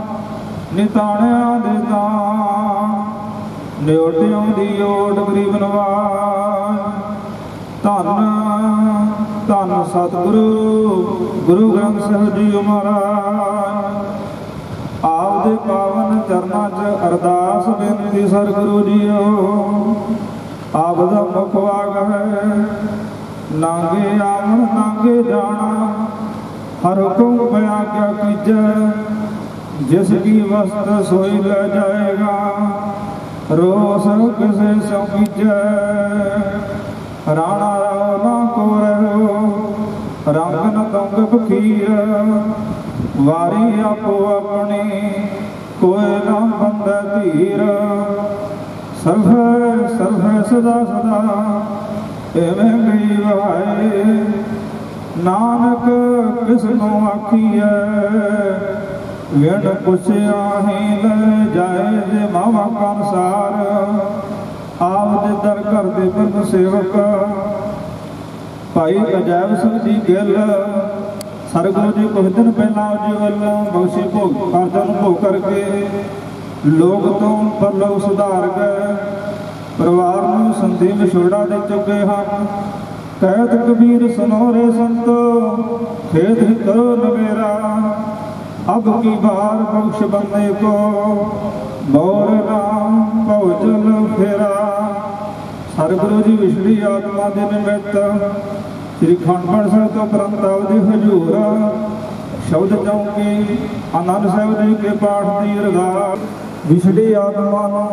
ਨਿਤਾਣਿਆਂ ਦੇ ਦਾਨ ਨਿਉਟਿਆਂ ਦੀ ਓਟ ਗਰੀਬ ਨਵਾਜ਼ ਧੰਨ ਧੰਨ ਸਤਿਗੁਰੂ, ਗੁਰੂ ਗ੍ਰੰਥ ਸਾਹਿਬ ਜੀ ਮਹਾਰਾਜ। ਆਪ ਦੇ ਪਾਵਨ ਚਰਨਾਂ 'ਚ ਅਰਦਾਸ ਬੇਨਤੀ ਸਤਿਗੁਰੂ ਜੀਓ। ਆਪ ਦਾ ਮੁਖ ਵਾਗ ਹੈ ਨਾਂਗੇ ਆਵਣ ਨਾਂਗੇ ਜਾਣਾ। ਹਰ ਹੁਕਮ ਬਿਆ ਕਿਆ ਕੀਜੈ। ਜਿਸ ਕੀ ਵਸਤ ਸੋਈ ਲੈ ਜਾਏਗਾ। ਰੋਸ ਕਿਸੇ ਸੋ ਕੀਜੈ। ਰਾਣਾ ਰੋ ਨਾ ਕੋ ਰਹੋ ਰੰਗ ਨ ਦੰਗ ਫਕੀਰ ਵਾਰੀ ਆਪੋ ਆਪਣੀ, ਕੋਈ ਨਾ ਬੰਦ ਧੀਰ। ਸਰਵ ਸਰਵ ਸਦਾ ਸਦਾ ਐਵੇਂ ਗਈ ਵਹਾਏ ਨਾਨਕ ਕਿਸ ਨੂੰ ਆਖੀਐ? ਵਿਣ ਪੁੱਛਿਆ ਹੀ ਲੈ ਜਾਏ ਜੇ ਮਾਵਾ ਕੰਸਾਰ। ਆਪ ਦੇ ਦਰ ਘਰ ਦੇ ਬਿਰਧ ਸੇਵਕ। ਭਾਈ ਅਜੈਬ ਸਿੰਘ ਜੀ ਗਿੱਲ। ਸਰਗੁਰੂ ਜੀ ਕੁਝ ਦਿਨ ਪਹਿਲਾਂ ਜੀ ਵੱਲੋਂ ਬਖਸ਼ੀ ਭੋਗ ਕਰਦਨ ਭੋਗ ਕਰਕੇ ਲੋਕ ਤੋਂ ਪਰਲੋਕ ਸੁਧਾਰ ਗਏ। ਪਰਿਵਾਰ ਨੂੰ ਸੰਧੀ ਵਿਛੋੜਾ ਦੇ ਚੁੱਕੇ ਹਨ। ਕਹਿਤ ਕਬੀਰ ਸੁਨੋ ਰੇ ਸੰਤੋ ਖੇਦ ਹੀ ਨਵੇਰਾ। ਅਬ ਕੀ ਬਾਰ ਬਖਸ਼ ਬੰਦੇ ਕੋ? ਮੋਰ ਨਾਮ ਭਉਜਲ ਫੇਰਾ। ਸਰਗੁਰੂ ਜੀ ਵਿਛੜੀ ਆਤਮਾ ਦੇ ਨਿਮਿਤ। ਸ੍ਰੀ ਖੰਡਪੜ ਸਾਹਿਬ ਤੋਂ ਪ੍ਰੰਤ ਆਵਦੀ ਹਜੂਰ। ਸ਼ਬਦ ਚੌਂਕੀ, ਆਨੰਦ ਸਾਹਿਬ ਜੀ ਕੇ ਪਾਠ ਦੀ ਅਰਦਾਸ ਵਿਛੜੀ ਆਤਮਾ ਨੂੰ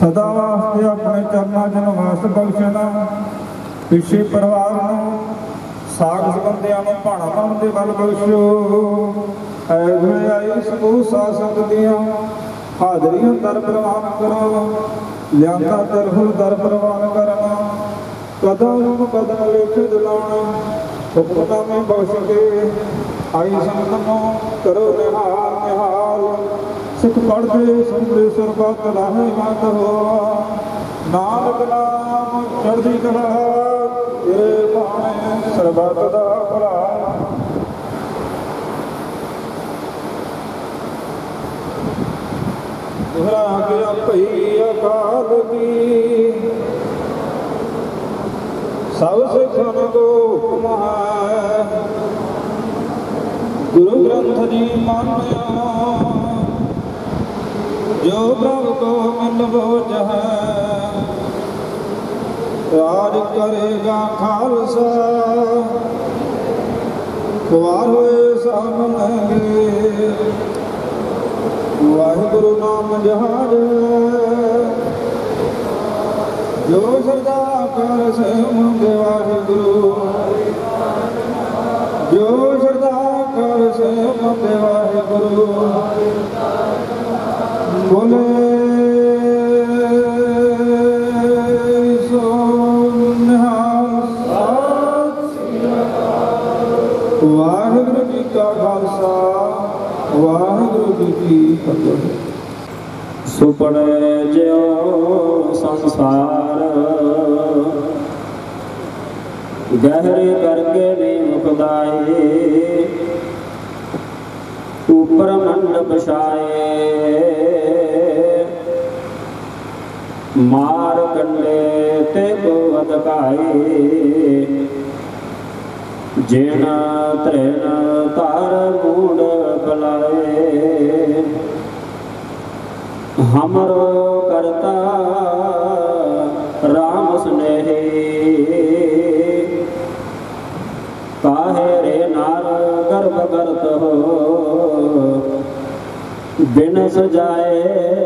ਸਦਾ ਵਾਸਤੇ ਆਪਣੇ ਚਰਨਾਂ 'ਚ ਨਿਵਾਸ ਬਖਸ਼ਣਾ। ਪਿਛੇ ਪਰਿਵਾਰ ਨੂੰ ਸਾਗ ਸੰਬੰਧਿਆਂ ਨੂੰ ਭਾਣਾ ਪਾਉਣ ਦੇ ਬਲ ਬਖਸ਼ੋ ਐ ਆਈ ਸਮੂਹ ਸਾਧ ਦੀਆਂ ਹਾਜ਼ਰੀਆਂ ਦਰ ਪ੍ਰਵਾਨ ਕਰੋ। ਲਿਆਂਦਾ ਦਰਹੁ ਦਰ ਪ੍ਰਵਾਨ ਕਰਨਾ। ਕਦਮ ਕਦਮ ਲੇਖ ਦਿਲਾਉਣ ਹੁਕਮਨਾਮੇ ਬਖਸ਼ ਕੇ ਆਈ ਸੰਗਤ ਨੂੰ ਕਰੋ ਨਿਹਾਲ ਨਿਹਾਲ। ਸਿੱਖ ਪੜਦੇ ਸੁਣਦੇ ਸਰਬਤ ਲਾਹੇ ਮਤ ਹੋ ਨਾਨਕ ਨਾਮ ਚੜ੍ਹਦੀ ਕਲਾ, ਤੇਰੇ ਬਾਣੇ ਸਰਬਤ ਦਾ ਭਲਾ। ਦੁਹਰਾ ਗਿਆ ਭਈ ਅਕਾਲ ਕੀ। ਸਭ ਸਿੱਖਨ ਕੋ ਹੁਕਮ ਹੈ ਗੁਰੂ ਗ੍ਰੰਥ ਦੀ ਮੰਨਿਆ। ਜੋ ਪ੍ਰਭ ਕੋ ਮਿਲਵੋ ਜਹੈ। ਰਾਜ ਕਰੇਗਾ ਖਾਲਸਾ। ਕੁਵਾਰ ਹੋਏ ਸਾਮਣੇ ਵਾਹਿਗੁਰੂ ਨਾਮ ਜਹਾਜ। ਜੋ ਸਰਦਾ ਕਰ ਸੇ ਮੰਗੇ ਵਾਹਿਗੁਰੂ। ਜੋ ਸਰਦਾ ਕਰ ਸੇ ਮੰਗੇ ਵਾਹਿਗੁਰੂ। ਵਾਹਿਗੁਰੂ ਜੀ ਕਾ ਖਾਲਸਾ ਵਾਹਿਗੁਰੂ ਜੀ ਕੀ ਫਤਿਹ ਸੁਪਨੇ ਜਿਉ ਸੰਸਾਰ ਗਹਿਰੇ ਕਰਕੇ ਨਹੀਂ ਮੁਕਦਾਏ ਉਪਰ ਮੰਡ ਬਛਾਏ ਮਾਰ ਕੰਡੇ ਤੇ ਕੋ ਅਧਕਾਏ ਜਿਨ ਤ੍ਰਿਨ ਤਾਰ ਮੂੜ ਬਲਾਏ। ਹਮਰ ਕਰਤਾ ਰਾਮ ਸੁਨੇਹੀ। ਕਾਹੇ ਰੇ ਨਾਰ ਗਰਭ ਕਰਤ ਹੋ। ਬਿਨ ਸਜਾਏ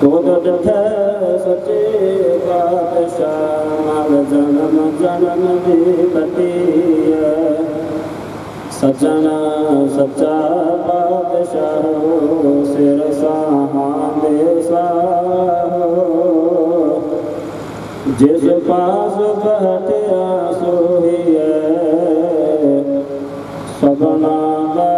تون ته جنم جنم به سچا پاتو سر جس پاس جس سوهي سپنا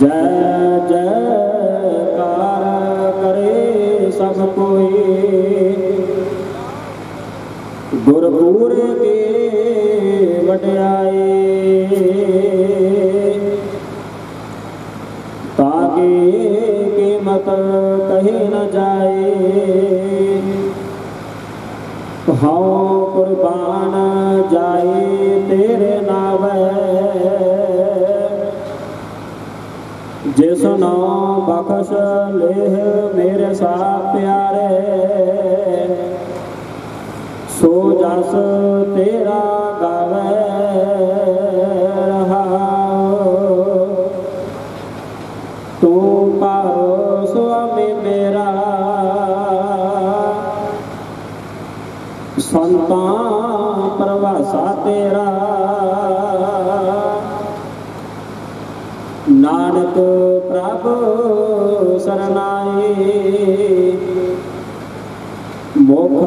ਜੈ ਜੈਕਾਰ ਕਰੇ ਸਭ ਕੋਈ। ਗੁਰਪੂਰ ਕੇ ਵਡਿਆਈ ਤਾਕੇ ਕੀਮਤ ਕਹੀ ਨਾ ਜਾਏ। ਹਉ ਕੁਰਬਾਨ ਜਾਏ ਤੇਰੇ ਨਾਵੇ। ਜਿਸ ਨਾਮ ਬਖਸ਼ ਲੇਹ ਮੇਰੇ ਸਾ ਪਿਆਰੇ, ਸੋ ਜਸ ਤੇਰਾ ਗਾਵੇ ਰਹਾਉ ਤੂੰ ਪਾਰੋ ਸੁਆਮੀ ਮੇਰਾ। ਸੰਤਾਂ, ਪ੍ਰਵਾਸਾ ਤੇਰਾ। ਨਾਨਕ ਪ੍ਰਭ ਸਰਨਾਈ ਮੁਖ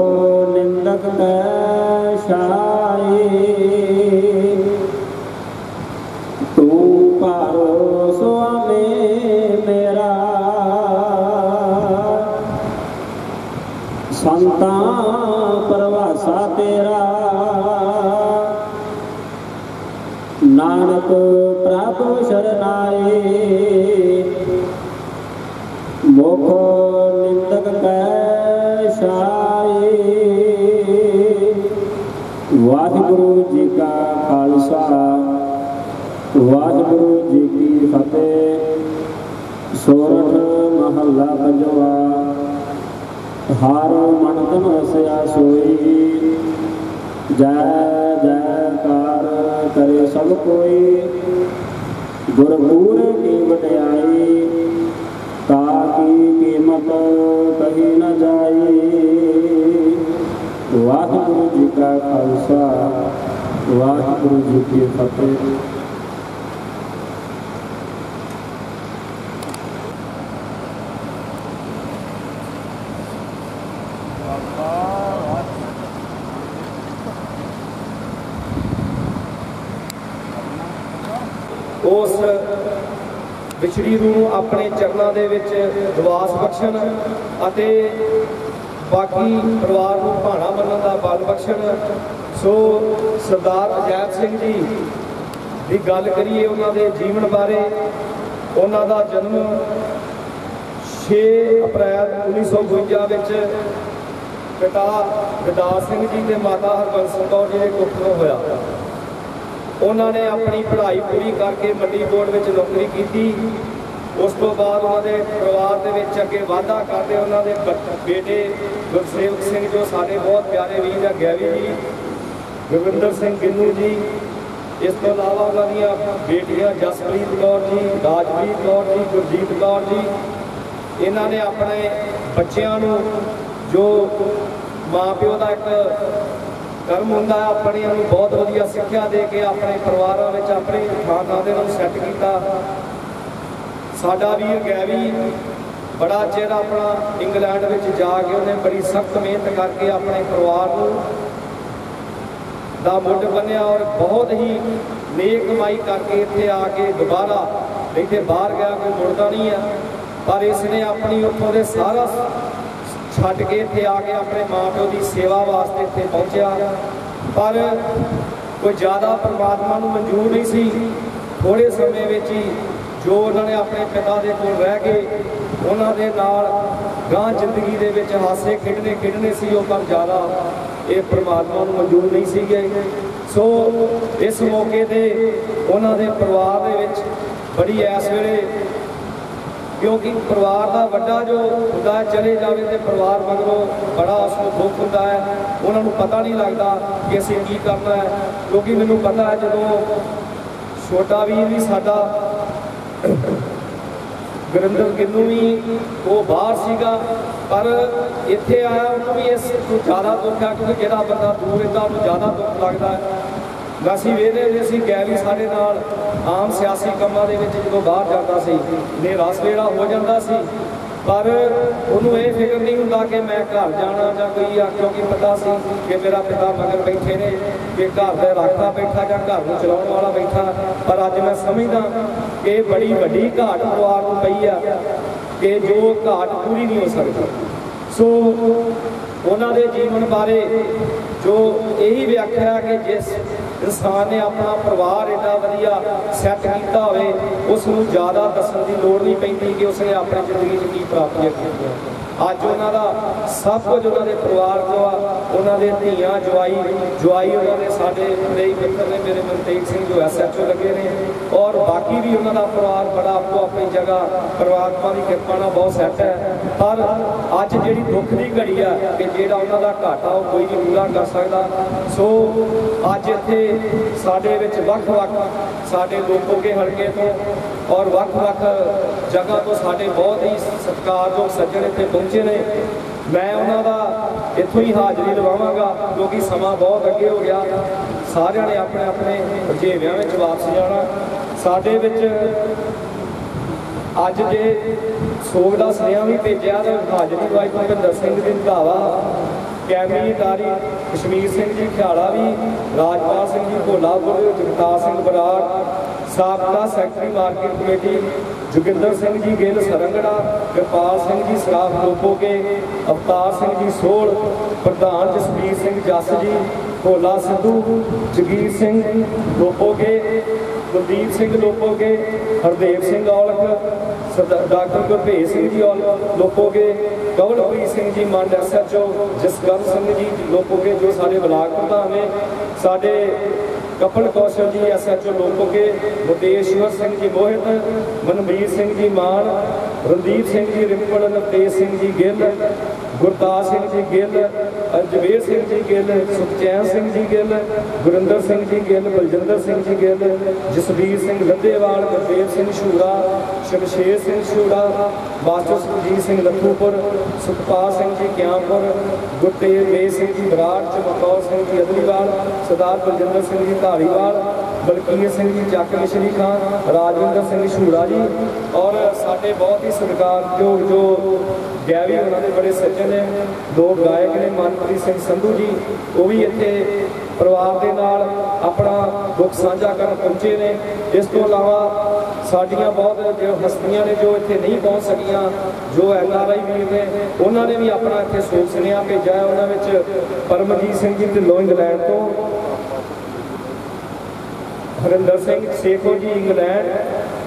ਨਿੰਦਕ ਕੈ ਛਾਈ ਪ੍ਰਭ ਸ਼ਰਨਾਏ। ਮੁਖ ਨਿੰਦਕ ਕੈ ਛਾਏ ਵਾਹਿਗੁਰੂ ਜੀ ਕਾ ਖਾਲਸਾ, ਵਾਹਿਗੁਰੂ ਜੀ ਕੀ ਫਤਿਹ। ਸੋਰਠ ਮਹੱਲਾ ਪੰਜਵਾ, ਹਰ ਮਨ ਤਨ ਵਸਿਆ ਸੋਈ। ਜੈ ਜੈਕਾਰ ਕਰੇ ਸਭ ਕੋਈ। ਗੁਰਪੂਰ ਕੀ ਵਡਿਆਈ ਤਾ ਕੀ ਕੀਮਤ ਕਹੀ ਨ ਜਾਈ। ਵਾਹਿਗੁਰੂ ਜੀ ਕਾ ਖਾਲਸਾ, ਵਾਹਿਗੁਰੂ ਜੀ ਕੀ ਫਤਿਹ। ਉਸ ਵਿਛੜੀ ਰੂਹ ਨੂੰ ਆਪਣੇ ਚਰਨਾਂ ਦੇ ਵਿੱਚ ਨਿਵਾਸ ਬਖਸ਼ਣ ਅਤੇ ਬਾਕੀ ਪਰਿਵਾਰ ਨੂੰ ਭਾਣਾ ਮੰਨਣ ਦਾ ਬਲ ਬਖਸ਼ਣ। ਸੋ ਸਰਦਾਰ ਅਜੈਬ ਸਿੰਘ ਜੀ ਦੀ ਗੱਲ ਕਰੀਏ ਉਹਨਾਂ ਦੇ ਜੀਵਨ ਬਾਰੇ, ਉਹਨਾਂ ਦਾ ਜਨਮ 6 ਅਪ੍ਰੈਲ 1952 ਵਿੱਚ ਪਿਤਾ ਗਦਾਰ ਸਿੰਘ ਜੀ ਤੇ ਮਾਤਾ ਹਰਬੰਸ ਕੌਰ ਜੀ ਦੇ ਕੁੱਖੋਂ ਹੋਇਆ। ਉਹਨਾਂ ਨੇ ਆਪਣੀ ਪੜ੍ਹਾਈ ਪੂਰੀ ਕਰਕੇ ਮੰਡੀ ਬੋਰਡ ਵਿੱਚ ਨੌਕਰੀ ਕੀਤੀ। ਉਸ ਤੋਂ ਬਾਅਦ ਉਹਨਾਂ ਦੇ ਪਰਿਵਾਰ ਦੇ ਵਿੱਚ ਅੱਗੇ ਵਾਧਾ ਕਰਦੇ ਉਹਨਾਂ ਦੇ ਬੇਟੇ ਗੁਰਸੇਵਕ ਸਿੰਘ ਜੋ ਸਾਡੇ ਬਹੁਤ ਪਿਆਰੇ ਵੀਰ ਆ ਗੈਵੀ ਜੀ, ਗੁਰਵਿੰਦਰ ਸਿੰਘ ਗਿੱਨੂ ਜੀ, ਇਸ ਤੋਂ ਇਲਾਵਾ ਉਹਨਾਂ ਦੀਆਂ ਬੇਟੀਆਂ ਜਸਪ੍ਰੀਤ ਕੌਰ ਜੀ ਰਾਜਪ੍ਰੀਤ ਕੌਰ ਜੀ, ਗੁਰਜੀਤ ਕੌਰ ਜੀ, ਇਹਨਾਂ ਨੇ ਆਪਣੇ ਬੱਚਿਆਂ ਨੂੰ ਜੋ ਮਾਪਿਓ ਦਾ ਇੱਕ ਕਰਮ ਹੁੰਦਾ ਹੈ ਆਪਣੀਆਂ ਨੂੰ ਬਹੁਤ ਵਧੀਆ ਸਿੱਖਿਆ ਦੇ ਕੇ ਆਪਣੇ ਪਰਿਵਾਰਾਂ ਵਿੱਚ ਆਪਣੇ ਖਾਨਦਾਨਾਂ ਨੂੰ ਸੈੱਟ ਕੀਤਾ। ਸਾਡਾ ਵੀਰ ਗੈਵੀ ਬੜਾ ਚਿਰ ਆਪਣਾ ਇੰਗਲੈਂਡ ਵਿੱਚ ਜਾ ਕੇ ਉਹਨੇ ਬੜੀ ਸਖਤ ਮਿਹਨਤ ਕਰਕੇ ਆਪਣੇ ਪਰਿਵਾਰ ਨੂੰ ਦਾ ਮੁੱਢ ਬੰਨਿਆ ਔਰ ਬਹੁਤ ਹੀ ਨੇਕ ਕਮਾਈ ਕਰਕੇ ਇੱਥੇ ਆ ਕੇ ਦੁਬਾਰਾ ਇੱਥੇ ਬਾਹਰ ਗਿਆ, ਕੋਈ ਮੁੜਦਾ ਨਹੀਂ ਆ ਪਰ ਇਸ ਨੇ ਆਪਣੀ ਉੱਥੋਂ ਦੇ ਸਾਰਾ ਛੱਡ ਕੇ ਇੱਥੇ ਆ ਕੇ ਆਪਣੇ ਮਾਪਿਓ ਦੀ ਸੇਵਾ ਵਾਸਤੇ ਇੱਥੇ ਪਹੁੰਚਿਆ। ਪਰ ਕੋਈ ਜ਼ਿਆਦਾ ਪਰਮਾਤਮਾ ਨੂੰ ਮਨਜ਼ੂਰ ਨਹੀਂ ਸੀ। ਥੋੜੇ ਸਮੇਂ ਵਿੱਚ ਹੀ ਜੋ ਉਹਨਾਂ ਨੇ ਆਪਣੇ ਪਿਤਾ ਦੇ ਕੋਲ ਰਹਿ ਕੇ ਉਹਨਾਂ ਦੇ ਨਾਲ ਗਾਂ ਜ਼ਿੰਦਗੀ ਦੇ ਵਿੱਚ ਹਾਸੇ ਖੇਡਣੇ ਖੇਡਣੇ ਸੀ, ਉਹ ਪਰ ਜ਼ਿਆਦਾ ਇਹ ਪਰਮਾਤਮਾ ਨੂੰ ਮਨਜ਼ੂਰ ਨਹੀਂ ਸੀਗੇ। ਸੋ ਇਸ ਮੌਕੇ ਤੇ ਉਹਨਾਂ ਦੇ ਪਰਿਵਾਰ ਦੇ ਵਿੱਚ ਬੜੀ ਇਸ ਵੇਲੇ ਕਿਉਂਕਿ ਪਰਿਵਾਰ ਦਾ ਵੱਡਾ ਜੋ ਹੁੰਦਾ ਹੈ, ਚਲੇ ਜਾਵੇ ਤੇ ਪਰਿਵਾਰ ਮਗਰੋਂ ਬੜਾ ਉਸ ਨੂੰ ਦੁੱਖ ਹੁੰਦਾ ਹੈ। ਉਹਨਾਂ ਨੂੰ ਪਤਾ ਨਹੀਂ ਲੱਗਦਾ ਕਿ ਅਸੀਂ ਕੀ ਕਰਨਾ ਹੈ। ਕਿਉਂਕਿ ਮੈਨੂੰ ਪਤਾ ਹੈ, ਜਦੋਂ ਛੋਟਾ ਵੀਰ ਵੀ ਸਾਡਾ ਗੁਰਿੰਦਰ ਕਿੰਨੂ ਵੀ ਉਹ ਬਾਹਰ ਸੀਗਾ, ਪਰ ਇੱਥੇ ਆਇਆ, ਉਹਨੂੰ ਵੀ ਇਸ ਤੋਂ ਜ਼ਿਆਦਾ ਦੁੱਖ ਹੈ, ਕਿਉਂਕਿ ਜਿਹੜਾ ਬੰਦਾ ਦੂਰ ਰਹਿੰਦਾ, ਉਹਨੂੰ ਜ਼ਿਆਦਾ ਦੁੱਖ ਲੱਗਦਾ ਹੈ। ਅਸੀਂ ਵੇਖਦੇ ਹੁੰਦੇ ਸੀ ਗੈਰੀ ਸਾਡੇ ਨਾਲ ਆਮ ਸਿਆਸੀ ਕੰਮਾਂ ਦੇ ਵਿੱਚ ਜਦੋਂ ਬਾਹਰ ਜਾਂਦਾ ਸੀ ਹਨੇਰਾ ਸਵੇਰਾ ਹੋ ਜਾਂਦਾ ਸੀ, ਪਰ ਉਹਨੂੰ ਇਹ ਫਿਕਰ ਨਹੀਂ ਹੁੰਦਾ ਕਿ ਮੈਂ ਘਰ ਜਾਣਾ ਜਾਂ ਕੋਈ ਆ, ਕਿਉਂਕਿ ਪਤਾ ਸੀ ਕਿ ਮੇਰਾ ਪਿਤਾ ਮਗਰ ਬੈਠੇ ਨੇ, ਕਿ ਘਰ ਦਾ ਰਾਖਾ ਬੈਠਾ ਜਾਂ ਘਰ ਨੂੰ ਚਲਾਉਣ ਵਾਲਾ ਬੈਠਾ, ਪਰ ਅੱਜ ਮੈਂ ਸਮਝਦਾ ਕਿ ਇਹ ਬੜੀ ਵੱਡੀ ਘਾਟ ਪਰਿਵਾਰ ਨੂੰ ਪਈ ਆ, ਕਿ ਜੋ ਘਾਟ ਪੂਰੀ ਨਹੀਂ ਹੋ ਸਕਦੀ। ਸੋ ਉਹਨਾਂ ਦੇ ਜੀਵਨ ਬਾਰੇ ਜੋ ਇਹੀ ਵਿਆਖਿਆ ਕਿ ਜਿਸ ਇਨਸਾਨ ਨੇ ਆਪਣਾ ਪਰਿਵਾਰ ਏਡਾ ਵਧੀਆ ਸੈੱਟ ਕੀਤਾ ਹੋਵੇ, ਉਸ ਨੂੰ ਜ਼ਿਆਦਾ ਦੱਸਣ ਦੀ ਲੋੜ ਨਹੀਂ ਪੈਂਦੀ ਕਿ ਉਸਨੇ ਆਪਣੀ ਜ਼ਿੰਦਗੀ 'ਚ ਕੀ ਪ੍ਰਾਪਤੀਆਂ ਕੀਤੀਆਂ ਅੱਜ ਉਹਨਾਂ ਦਾ ਸਭ ਕੁਝ ਉਹਨਾਂ ਦੇ ਪਰਿਵਾਰ ਤੋਂ ਆ, ਉਹਨਾਂ ਦੇ ਧੀਆਂ ਜਵਾਈ ਜਵਾਈ ਉਹਨਾਂ ਦੇ ਸਾਡੇ ਮੇਰੀ ਮਿੱਤਰ ਨੇ, ਮੇਰੇ ਮਨਤੇਜ ਸਿੰਘ ਜੋ ਐਸਐਚਓ ਲੱਗੇ ਨੇ, ਔਰ ਬਾਕੀ ਵੀ ਉਹਨਾਂ ਦਾ ਪਰਿਵਾਰ ਬੜਾ ਆਪੋ ਆਪਣੀ ਜਗ੍ਹਾ, ਪਰਮਾਤਮਾ ਦੀ ਕਿਰਪਾ ਨਾਲ ਬਹੁਤ ਸੈੱਟ ਹੈ। ਪਰ ਅੱਜ ਜਿਹੜੀ ਦੁੱਖ ਦੀ ਘੜੀ ਆ, ਕਿ ਜਿਹੜਾ ਉਹਨਾਂ ਦਾ ਘਾਟਾ ਉਹ ਕੋਈ ਨਹੀਂ ਪੂਰਾ ਕਰ ਸਕਦਾ। ਸੋ ਅੱਜ ਇੱਥੇ ਸਾਡੇ ਵਿੱਚ ਵੱਖ-ਵੱਖ ਸਾਡੇ ਲੋਕੋਗੇ ਹਲਕੇ ਤੋਂ ਔਰ ਵੱਖ-ਵੱਖ ਜਗ੍ਹਾ ਤੋਂ ਸਾਡੇ ਬਹੁਤ ਹੀ ਸਤਿਕਾਰਯੋਗ ਸੱਜਣ ਇੱਥੇ ਪਹੁੰਚੇ ਨੇ। ਮੈਂ ਉਹਨਾਂ ਦਾ ਇੱਥੋਂ ਹੀ ਹਾਜ਼ਰੀ ਲਵਾਵਾਂਗਾ, ਕਿਉਂਕਿ ਸਮਾਂ ਬਹੁਤ ਅੱਗੇ ਹੋ ਗਿਆ। ਸਾਰਿਆਂ ਨੇ ਆਪਣੇ ਆਪਣੇ ਰੁਝੇਵਿਆਂ ਵਿੱਚ ਵਾਪਸ ਜਾਣਾ। ਸਾਡੇ ਵਿੱਚ ਅੱਜ ਜੇ ਸੋਗ ਦਾ ਸੁਨੇਹਾ ਵੀ ਭੇਜਿਆ ਤਾਂ ਹਾਜ਼ਰੀ ਦਵਾਈ ਭੁਪਿੰਦਰ ਸਿੰਘ ਜੀ ਧਾਵਾ ਕੈਮਰੀ ਤਾਰੀ ਕਸ਼ਮੀਰ ਸਿੰਘ ਜੀ, ਖਿਆਲਾ ਵੀ, ਰਾਜਪਾਲ ਸਿੰਘ ਜੀ ਭੋਲਾਪੁਰ ਜਗਤਾਰ ਸਿੰਘ ਬਰਾੜ ਸਾਬਕਾ secretary market committee Joginder Singh ji Gill, Sarangra Kirpal Singh ji ਸਰਾਫ ਲੋਪੋਗੇ ਅਵਤਾਰ ਸਿੰਘ ਜੀ ਸੋਲ, ਪ੍ਰਧਾਨ ਜਸਵੀਰ ਸਿੰਘ ਜੱਸ ਜੀ, ਭੋਲਾ ਸਿੱਧੂ, ਜਗੀਰ ਸਿੰਘ ਲੋਪੋਗੇ ਗੁਰਦੀਪ ਸਿੰਘ ਲੋਪੋਗੇ ਹਰਦੇਵ ਸਿੰਘ ਔਲਖ ਸਰਦਾਰ ਡਾਕਟਰ ਗੁਰਭੇਜ ਸਿੰਘ ਜੀ ਔਲਖ ਲੋਪੋਗੇ ਕਵਲਪ੍ਰੀਤ ਸਿੰਘ ਜੀ ਮੰਡ ਐਸਐਚਓ ਜਸਕਰਨ ਸਿੰਘ ਜੀ ਲੋਪੋਗੇ ਜੋ ਸਾਡੇ ਬਲਾਕ ਪ੍ਰਧਾਨ ਨੇ, ਸਾਡੇ ਕਪਲ ਕੌਸ਼ਲ ਜੀ ਐਸਐਚਓ ਲੋਪੋਗੇ ਮੁਕੇਸ਼ਵਰ ਸਿੰਘ ਜੀ ਮੋਹਿਤ, ਮਨਮੀਤ ਸਿੰਘ ਜੀ ਮਾਨ, ਰਣਦੀਪ ਸਿੰਘ ਜੀ ਰਿੰਪਲ, ਨਵਤੇਜ ਸਿੰਘ ਜੀ ਗਿੱਲ ਗੁਰਦਾਸ ਸਿੰਘ ਜੀ ਗਿੱਲ ਅਜਵੇਰ ਸਿੰਘ ਜੀ ਗਿੱਲ ਸੁਖਚੈਨ ਸਿੰਘ ਜੀ ਗਿੱਲ ਗੁਰਿੰਦਰ ਸਿੰਘ ਜੀ ਗਿੱਲ ਬਲਜਿੰਦਰ ਸਿੰਘ ਜੀ ਗਿੱਲ ਜਸਵੀਰ ਸਿੰਘ ਲੱਦੇਵਾਲ ਗੁਰਦੇਵ ਸਿੰਘ ਸ਼ੂਰਾ ਸ਼ਮਸ਼ੇਰ ਸਿੰਘ ਸ਼ੂਰਾ ਬਾਚੋ ਸੁਖਜੀਤ ਸਿੰਘ ਲੱਖੂਪੁਰ ਸੁਖਪਾਲ ਸਿੰਘ ਜੀ ਕਿਆਂਪੁਰ ਗੁਰਤੇਜ ਵੇ ਸਿੰਘ ਜੀ ਬਰਾੜ ਚਮਕੌਰ ਸਿੰਘ ਜੀ ਅਦਲੀਵਾਲ ਸਰਦਾਰ ਬਲਜਿੰਦਰ ਸਿੰਘ ਜੀ ਧਾਰੀਵਾਲ ਬਲਕੀਰ ਸਿੰਘ ਜੀ ਚੱਕ ਮਿਸ਼ਰੀ ਖਾਨ ਰਾਜਵਿੰਦਰ ਸਿੰਘ ਸ਼ੂਰਾ ਜੀ ਔਰ ਸਾਡੇ ਬਹੁਤ ਹੀ ਸਤਿਕਾਰਯੋਗ ਜੋ ਗੈਵੀ ਉਹਨਾਂ ਦੇ ਬੜੇ ਸੱਜਣ ਨੇ, ਦੋ ਗਾਇਕ ਨੇ, ਮਨਪ੍ਰੀਤ ਸਿੰਘ ਸੰਧੂ ਜੀ, ਉਹ ਵੀ ਇੱਥੇ ਪਰਿਵਾਰ ਦੇ ਨਾਲ ਆਪਣਾ ਦੁੱਖ ਸਾਂਝਾ ਕਰਨ ਪਹੁੰਚੇ ਨੇ। ਇਸ ਤੋਂ ਇਲਾਵਾ ਸਾਡੀਆਂ ਬਹੁਤ ਜੋ ਹਸਤੀਆਂ ਨੇ ਜੋ ਇੱਥੇ ਨਹੀਂ ਪਹੁੰਚ ਸਕੀਆਂ, ਜੋ ਐਨ ਆਰ ਆਈ ਵੀਰ ਨੇ, ਉਹਨਾਂ ਨੇ ਵੀ ਆਪਣਾ ਇੱਥੇ ਸੋਚ ਸੁਨੇਹਾ ਭੇਜਿਆ ਹੈ ਉਹਨਾਂ ਵਿੱਚ ਪਰਮਜੀਤ ਸਿੰਘ ਜੀ ਢਿੱਲੋਂ ਇੰਗਲੈਂਡ ਤੋਂ। ਹਰਿੰਦਰ ਸਿੰਘ ਸੇਖੋ ਜੀ, ਇੰਗਲੈਂਡ।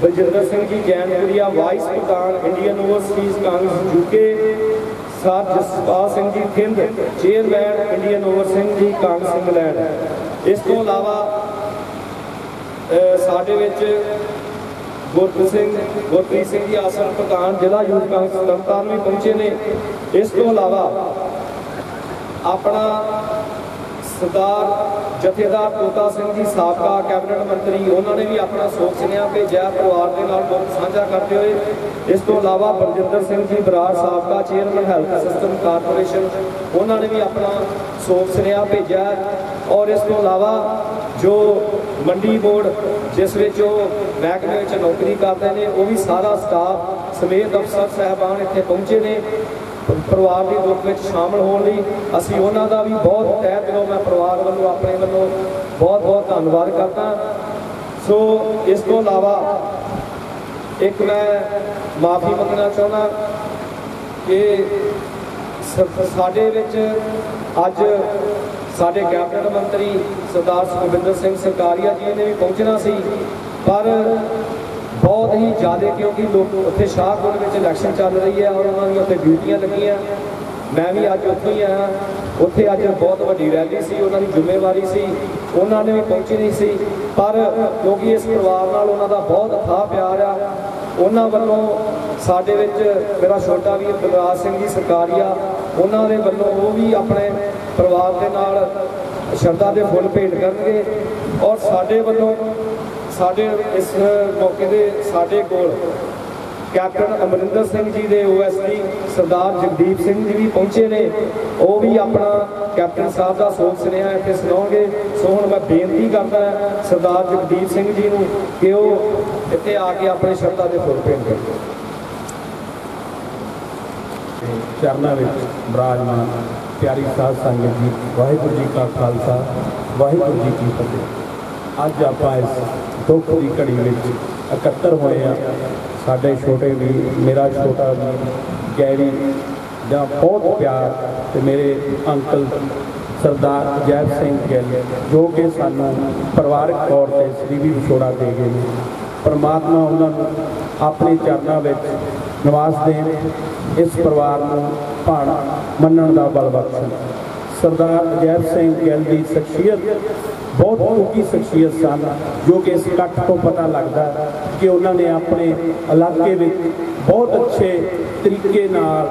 ਬਲਜਿੰਦਰ ਸਿੰਘ ਜੀ ਜੈਨਪੁਰੀਆ ਵਾਈਸ ਪ੍ਰਧਾਨ, ਇੰਡੀਅਨ ਓਵਰਸੀਜ਼ ਕਾਂਗਰਸ, ਯੂਕੇ ਸਾਥ Jaspal Singh ji, Thind, chairman, Indian over Singh ji, Congress, England. ਇਸ ਤੋਂ ਇਲਾਵਾ ਸਾਡੇ ਵਿੱਚ ਗੁਰਪ੍ਰੀਤ ਸਿੰਘ ਗੁਰਪ੍ਰੀਤ ਸਿੰਘ ਜੀ ਆਸਨ ਪ੍ਰਧਾਨ, ਜ਼ਿਲ੍ਹਾ ਯੂਥ ਕਾਂਗਰਸ, ਤਰਨਤਾਰਨ ਵੀ ਪਹੁੰਚੇ ਨੇ। ਇਸ ਤੋਂ ਇਲਾਵਾ, ਆਪਣਾ ਸਰਦਾਰ ਜਥੇਦਾਰ ਤੋਤਾ ਸਿੰਘ ਜੀ ਸਾਬਕਾ ਕੈਬਨਿਟ ਮੰਤਰੀ, ਉਹਨਾਂ ਨੇ ਵੀ ਆਪਣਾ ਸੋਗ ਸੁਨੇਹਾ ਭੇਜਿਆ। ਪਰਿਵਾਰ ਦੇ ਨਾਲ ਦੁੱਖ ਸਾਂਝਾ ਕਰਦੇ ਹੋਏ, ਇਸ ਤੋਂ ਇਲਾਵਾ ਬਲਜਿੰਦਰ ਸਿੰਘ ਜੀ ਬਰਾੜ ਸਾਬਕਾ ਚੇਅਰਮੈਨ ਹੈਲਥ ਸਿਸਟਮ ਕਾਰਪੋਰੇਸ਼ਨ, ਉਹਨਾਂ ਨੇ ਵੀ ਆਪਣਾ ਸੋਗ ਸੁਨੇਹਾ ਭੇਜਿਆ। ਔਰ ਇਸ ਤੋਂ ਇਲਾਵਾ ਜੋ ਮੰਡੀ ਬੋਰਡ, ਜਿਸ ਵਿੱਚ ਉਹ ਮਹਿਕਮੇ ਵਿੱਚ ਨੌਕਰੀ ਕਰਦੇ ਨੇ, ਉਹ ਵੀ ਸਾਰਾ ਸਟਾਫ ਸਮੇਤ ਅਫਸਰ, ਸਹਿਬਾਨ ਇੱਥੇ ਪਹੁੰਚੇ ਨੇ। ਪਰਿਵਾਰ ਦੀ ਦੁੱਖ ਵਿੱਚ ਸ਼ਾਮਲ ਹੋਣ ਲਈ ਅਸੀਂ ਉਹਨਾਂ ਦਾ ਵੀ ਬਹੁਤ ਤਹਿ ਦਿਲੋਂ ਮੈਂ ਪਰਿਵਾਰ ਵੱਲੋਂ, ਆਪਣੇ ਵੱਲੋਂ ਬਹੁਤ ਬਹੁਤ ਧੰਨਵਾਦ ਕਰਦਾ। ਸੋ ਇਸ ਤੋਂ ਇਲਾਵਾ ਇੱਕ ਮੈਂ ਮਾਫੀ ਮੰਗਣਾ ਚਾਹੁੰਦਾ ਕਿ ਸ- ਸਾਡੇ ਵਿੱਚ ਅੱਜ ਸਾਡੇ ਕੈਬਨਿਟ ਮੰਤਰੀ ਸਰਦਾਰ ਸੁਖਵਿੰਦਰ ਸਿੰਘ ਸਰਕਾਰੀਆ ਜੀ ਨੇ ਵੀ ਪਹੁੰਚਣਾ ਸੀ, ਪਰ ਬਹੁਤ ਹੀ ਜ਼ਿਆਦਾ ਕਿਉਂਕਿ ਲੋਕ ਉੱਥੇ ਸ਼ਾਹਕੋਟ ਵਿੱਚ ਇਲੈਕਸ਼ਨ ਚੱਲ ਰਹੀ ਹੈ ਔਰ ਉਹਨਾਂ ਦੀਆਂ ਉੱਥੇ ਡਿਊਟੀਆਂ ਲੱਗੀਆਂ। ਮੈਂ ਵੀ ਅੱਜ ਉੱਥੇ ਹੀ ਆਇਆ। ਉੱਥੇ ਅੱਜ ਬਹੁਤ ਵੱਡੀ ਰੈਲੀ ਸੀ, ਉਹਨਾਂ ਦੀ ਜ਼ਿੰਮੇਵਾਰੀ ਸੀ। ਉਹਨਾਂ ਨੇ ਵੀ ਪਹੁੰਚੀ ਨਹੀਂ ਸੀ। ਪਰ ਕਿਉਂਕਿ ਇਸ ਪਰਿਵਾਰ ਨਾਲ ਉਹਨਾਂ ਦਾ ਬਹੁਤ ਅਥਾਹ ਪਿਆਰ ਆ, ਉਹਨਾਂ ਵੱਲੋਂ ਸਾਡੇ ਵਿੱਚ ਮੇਰਾ ਛੋਟਾ ਵੀਰ ਬਲਰਾਜ ਸਿੰਘ ਜੀ ਸਰਕਾਰੀਆ, ਉਹਨਾਂ ਦੇ ਵੱਲੋਂ ਉਹ ਵੀ ਆਪਣੇ ਪਰਿਵਾਰ ਦੇ ਨਾਲ ਸ਼ਰਧਾ ਦੇ ਫੁੱਲ ਭੇਟ ਕਰਨਗੇ। ਔਰ ਸਾਡੇ ਵੱਲੋਂ ਸਾਡੇ ਇਸ ਮੌਕੇ ਦੇ ਸਾਡੇ ਕੋਲ ਕੈਪਟਨ ਅਮਰਿੰਦਰ ਸਿੰਘ ਜੀ ਦੇ ਓਐਸਡੀ ਸਰਦਾਰ ਜਗਦੀਪ ਸਿੰਘ ਜੀ ਵੀ ਪਹੁੰਚੇ ਨੇ। ਉਹ ਵੀ ਆਪਣਾ ਕੈਪਟਨ ਸਾਹਿਬ ਦਾ ਸੋਗ ਸੁਨੇਹਾ ਇੱਥੇ ਸੁਣਾਉਣਗੇ। ਸੋ ਹੁਣ ਮੈਂ ਬੇਨਤੀ ਕਰਦਾ ਸਰਦਾਰ ਜਗਦੀਪ ਸਿੰਘ ਜੀ ਨੂੰ ਕਿ ਉਹ ਇੱਥੇ ਆ ਕੇ ਆਪਣੇ ਸ਼ਰਧਾ ਦੇ ਫੁੱਲ ਭੇਟ ਕਰਨ। ਚਰਨਾਂ ਵਿੱਚ ਬਰਾਜਮਾਨ ਪਿਆਰੀ ਸਾਧ ਸੰਗਤ ਜੀ, ਵਾਹਿਗੁਰੂ ਜੀ ਕਾ ਖਾਲਸਾ, ਵਾਹਿਗੁਰੂ ਜੀ ਕੀ ਫਤਿਹ। ਅੱਜ ਆਪਾਂ ਇਸ ਦੁੱਖ ਦੀ ਘੜੀ ਵਿੱਚ ਇਕੱਤਰ ਹੋਏ ਆ। ਸਾਡੇ ਛੋਟੇ ਵੀ, ਮੇਰਾ ਛੋਟਾ ਵੀ, ਗੈਰੀ ਜਾਂ ਬਹੁਤ ਪਿਆਰ ਤੇ ਮੇਰੇ ਅੰਕਲ ਸਰਦਾਰ ਜੈਬ ਸਿੰਘ ਗਿੱਲ, ਜੋ ਕਿ ਸਾਨੂੰ ਪਰਿਵਾਰਕ ਤੌਰ ਤੇ ਸ੍ਰੀ ਵੀ ਵਿਛੋੜਾ ਦੇ ਗਏ ਨੇ। ਪਰਮਾਤਮਾ ਉਹਨਾਂ ਨੂੰ ਆਪਣੇ ਚਰਨਾਂ ਵਿੱਚ ਨਿਵਾਸ ਦੇਣ, ਇਸ ਪਰਿਵਾਰ ਨੂੰ ਭਾਣਾ ਮੰਨਣ ਦਾ ਬਲ ਬਖਸ਼ਣ ਸਰਦਾਰ ਅਜੈਬ ਸਿੰਘ ਗਿੱਲ ਦੀ ਸ਼ਖਸੀਅਤ, ਬਹੁਤ ਉੱਚੀ ਸ਼ਖਸੀਅਤ ਸਨ, ਜੋ ਕਿ ਇਸ ਇਕੱਠ ਤੋਂ ਪਤਾ ਲੱਗਦਾ ਕਿ ਉਹਨਾਂ ਨੇ ਆਪਣੇ ਇਲਾਕੇ ਵਿੱਚ ਬਹੁਤ ਅੱਛੇ ਤਰੀਕੇ ਨਾਲ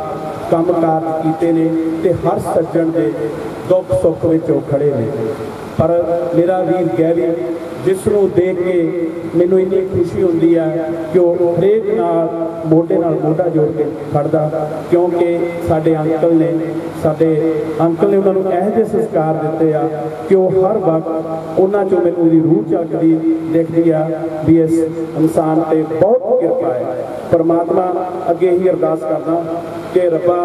ਕੰਮਕਾਰ ਕੀਤੇ ਨੇ ਤੇ ਹਰ ਸੱਜਣ ਦੇ ਦੁੱਖ ਸੁੱਖ ਵਿੱਚ ਉਹ ਖੜੇ ਨੇ। ਪਰ ਮੇਰਾ ਵੀਰ ਗੈਰੀ ਜਿਸ ਨੂੰ ਦੇਖ ਕੇ ਮੈਨੂੰ ਇੰਨੀ ਖੁਸ਼ੀ ਹੁੰਦੀ ਹੈ ਕਿ ਉਹ ਹਰੇਕ ਨਾਲ, ਮੋਢੇ ਨਾਲ ਮੋਢਾ ਜੋੜ ਕੇ ਖੜਦਾ। ਕਿਉਂਕਿ ਸਾਡੇ ਅੰਕਲ ਨੇ, ਸਾਡੇ ਅੰਕਲ ਨੇ ਉਹਨਾਂ ਨੂੰ ਇਹੋ ਜਿਹੇ ਸੰਸਕਾਰ ਦਿੱਤੇ ਆ ਕਿ ਉਹ ਹਰ ਵਕਤ ਉਹਨਾਂ ਚੋਂ ਮੈਨੂੰ ਉਹਦੀ ਰੂਹ ਚੱਕਦੀ, ਦੇਖਦੀ ਆ ਵੀ ਇਸ ਇਨਸਾਨ ਤੇ ਬਹੁਤ ਕਿਰਪਾ ਹੈ। ਪਰਮਾਤਮਾ ਅੱਗੇ ਹੀ ਅਰਦਾਸ ਕਰਦਾ ਕਿ ਰੱਬਾ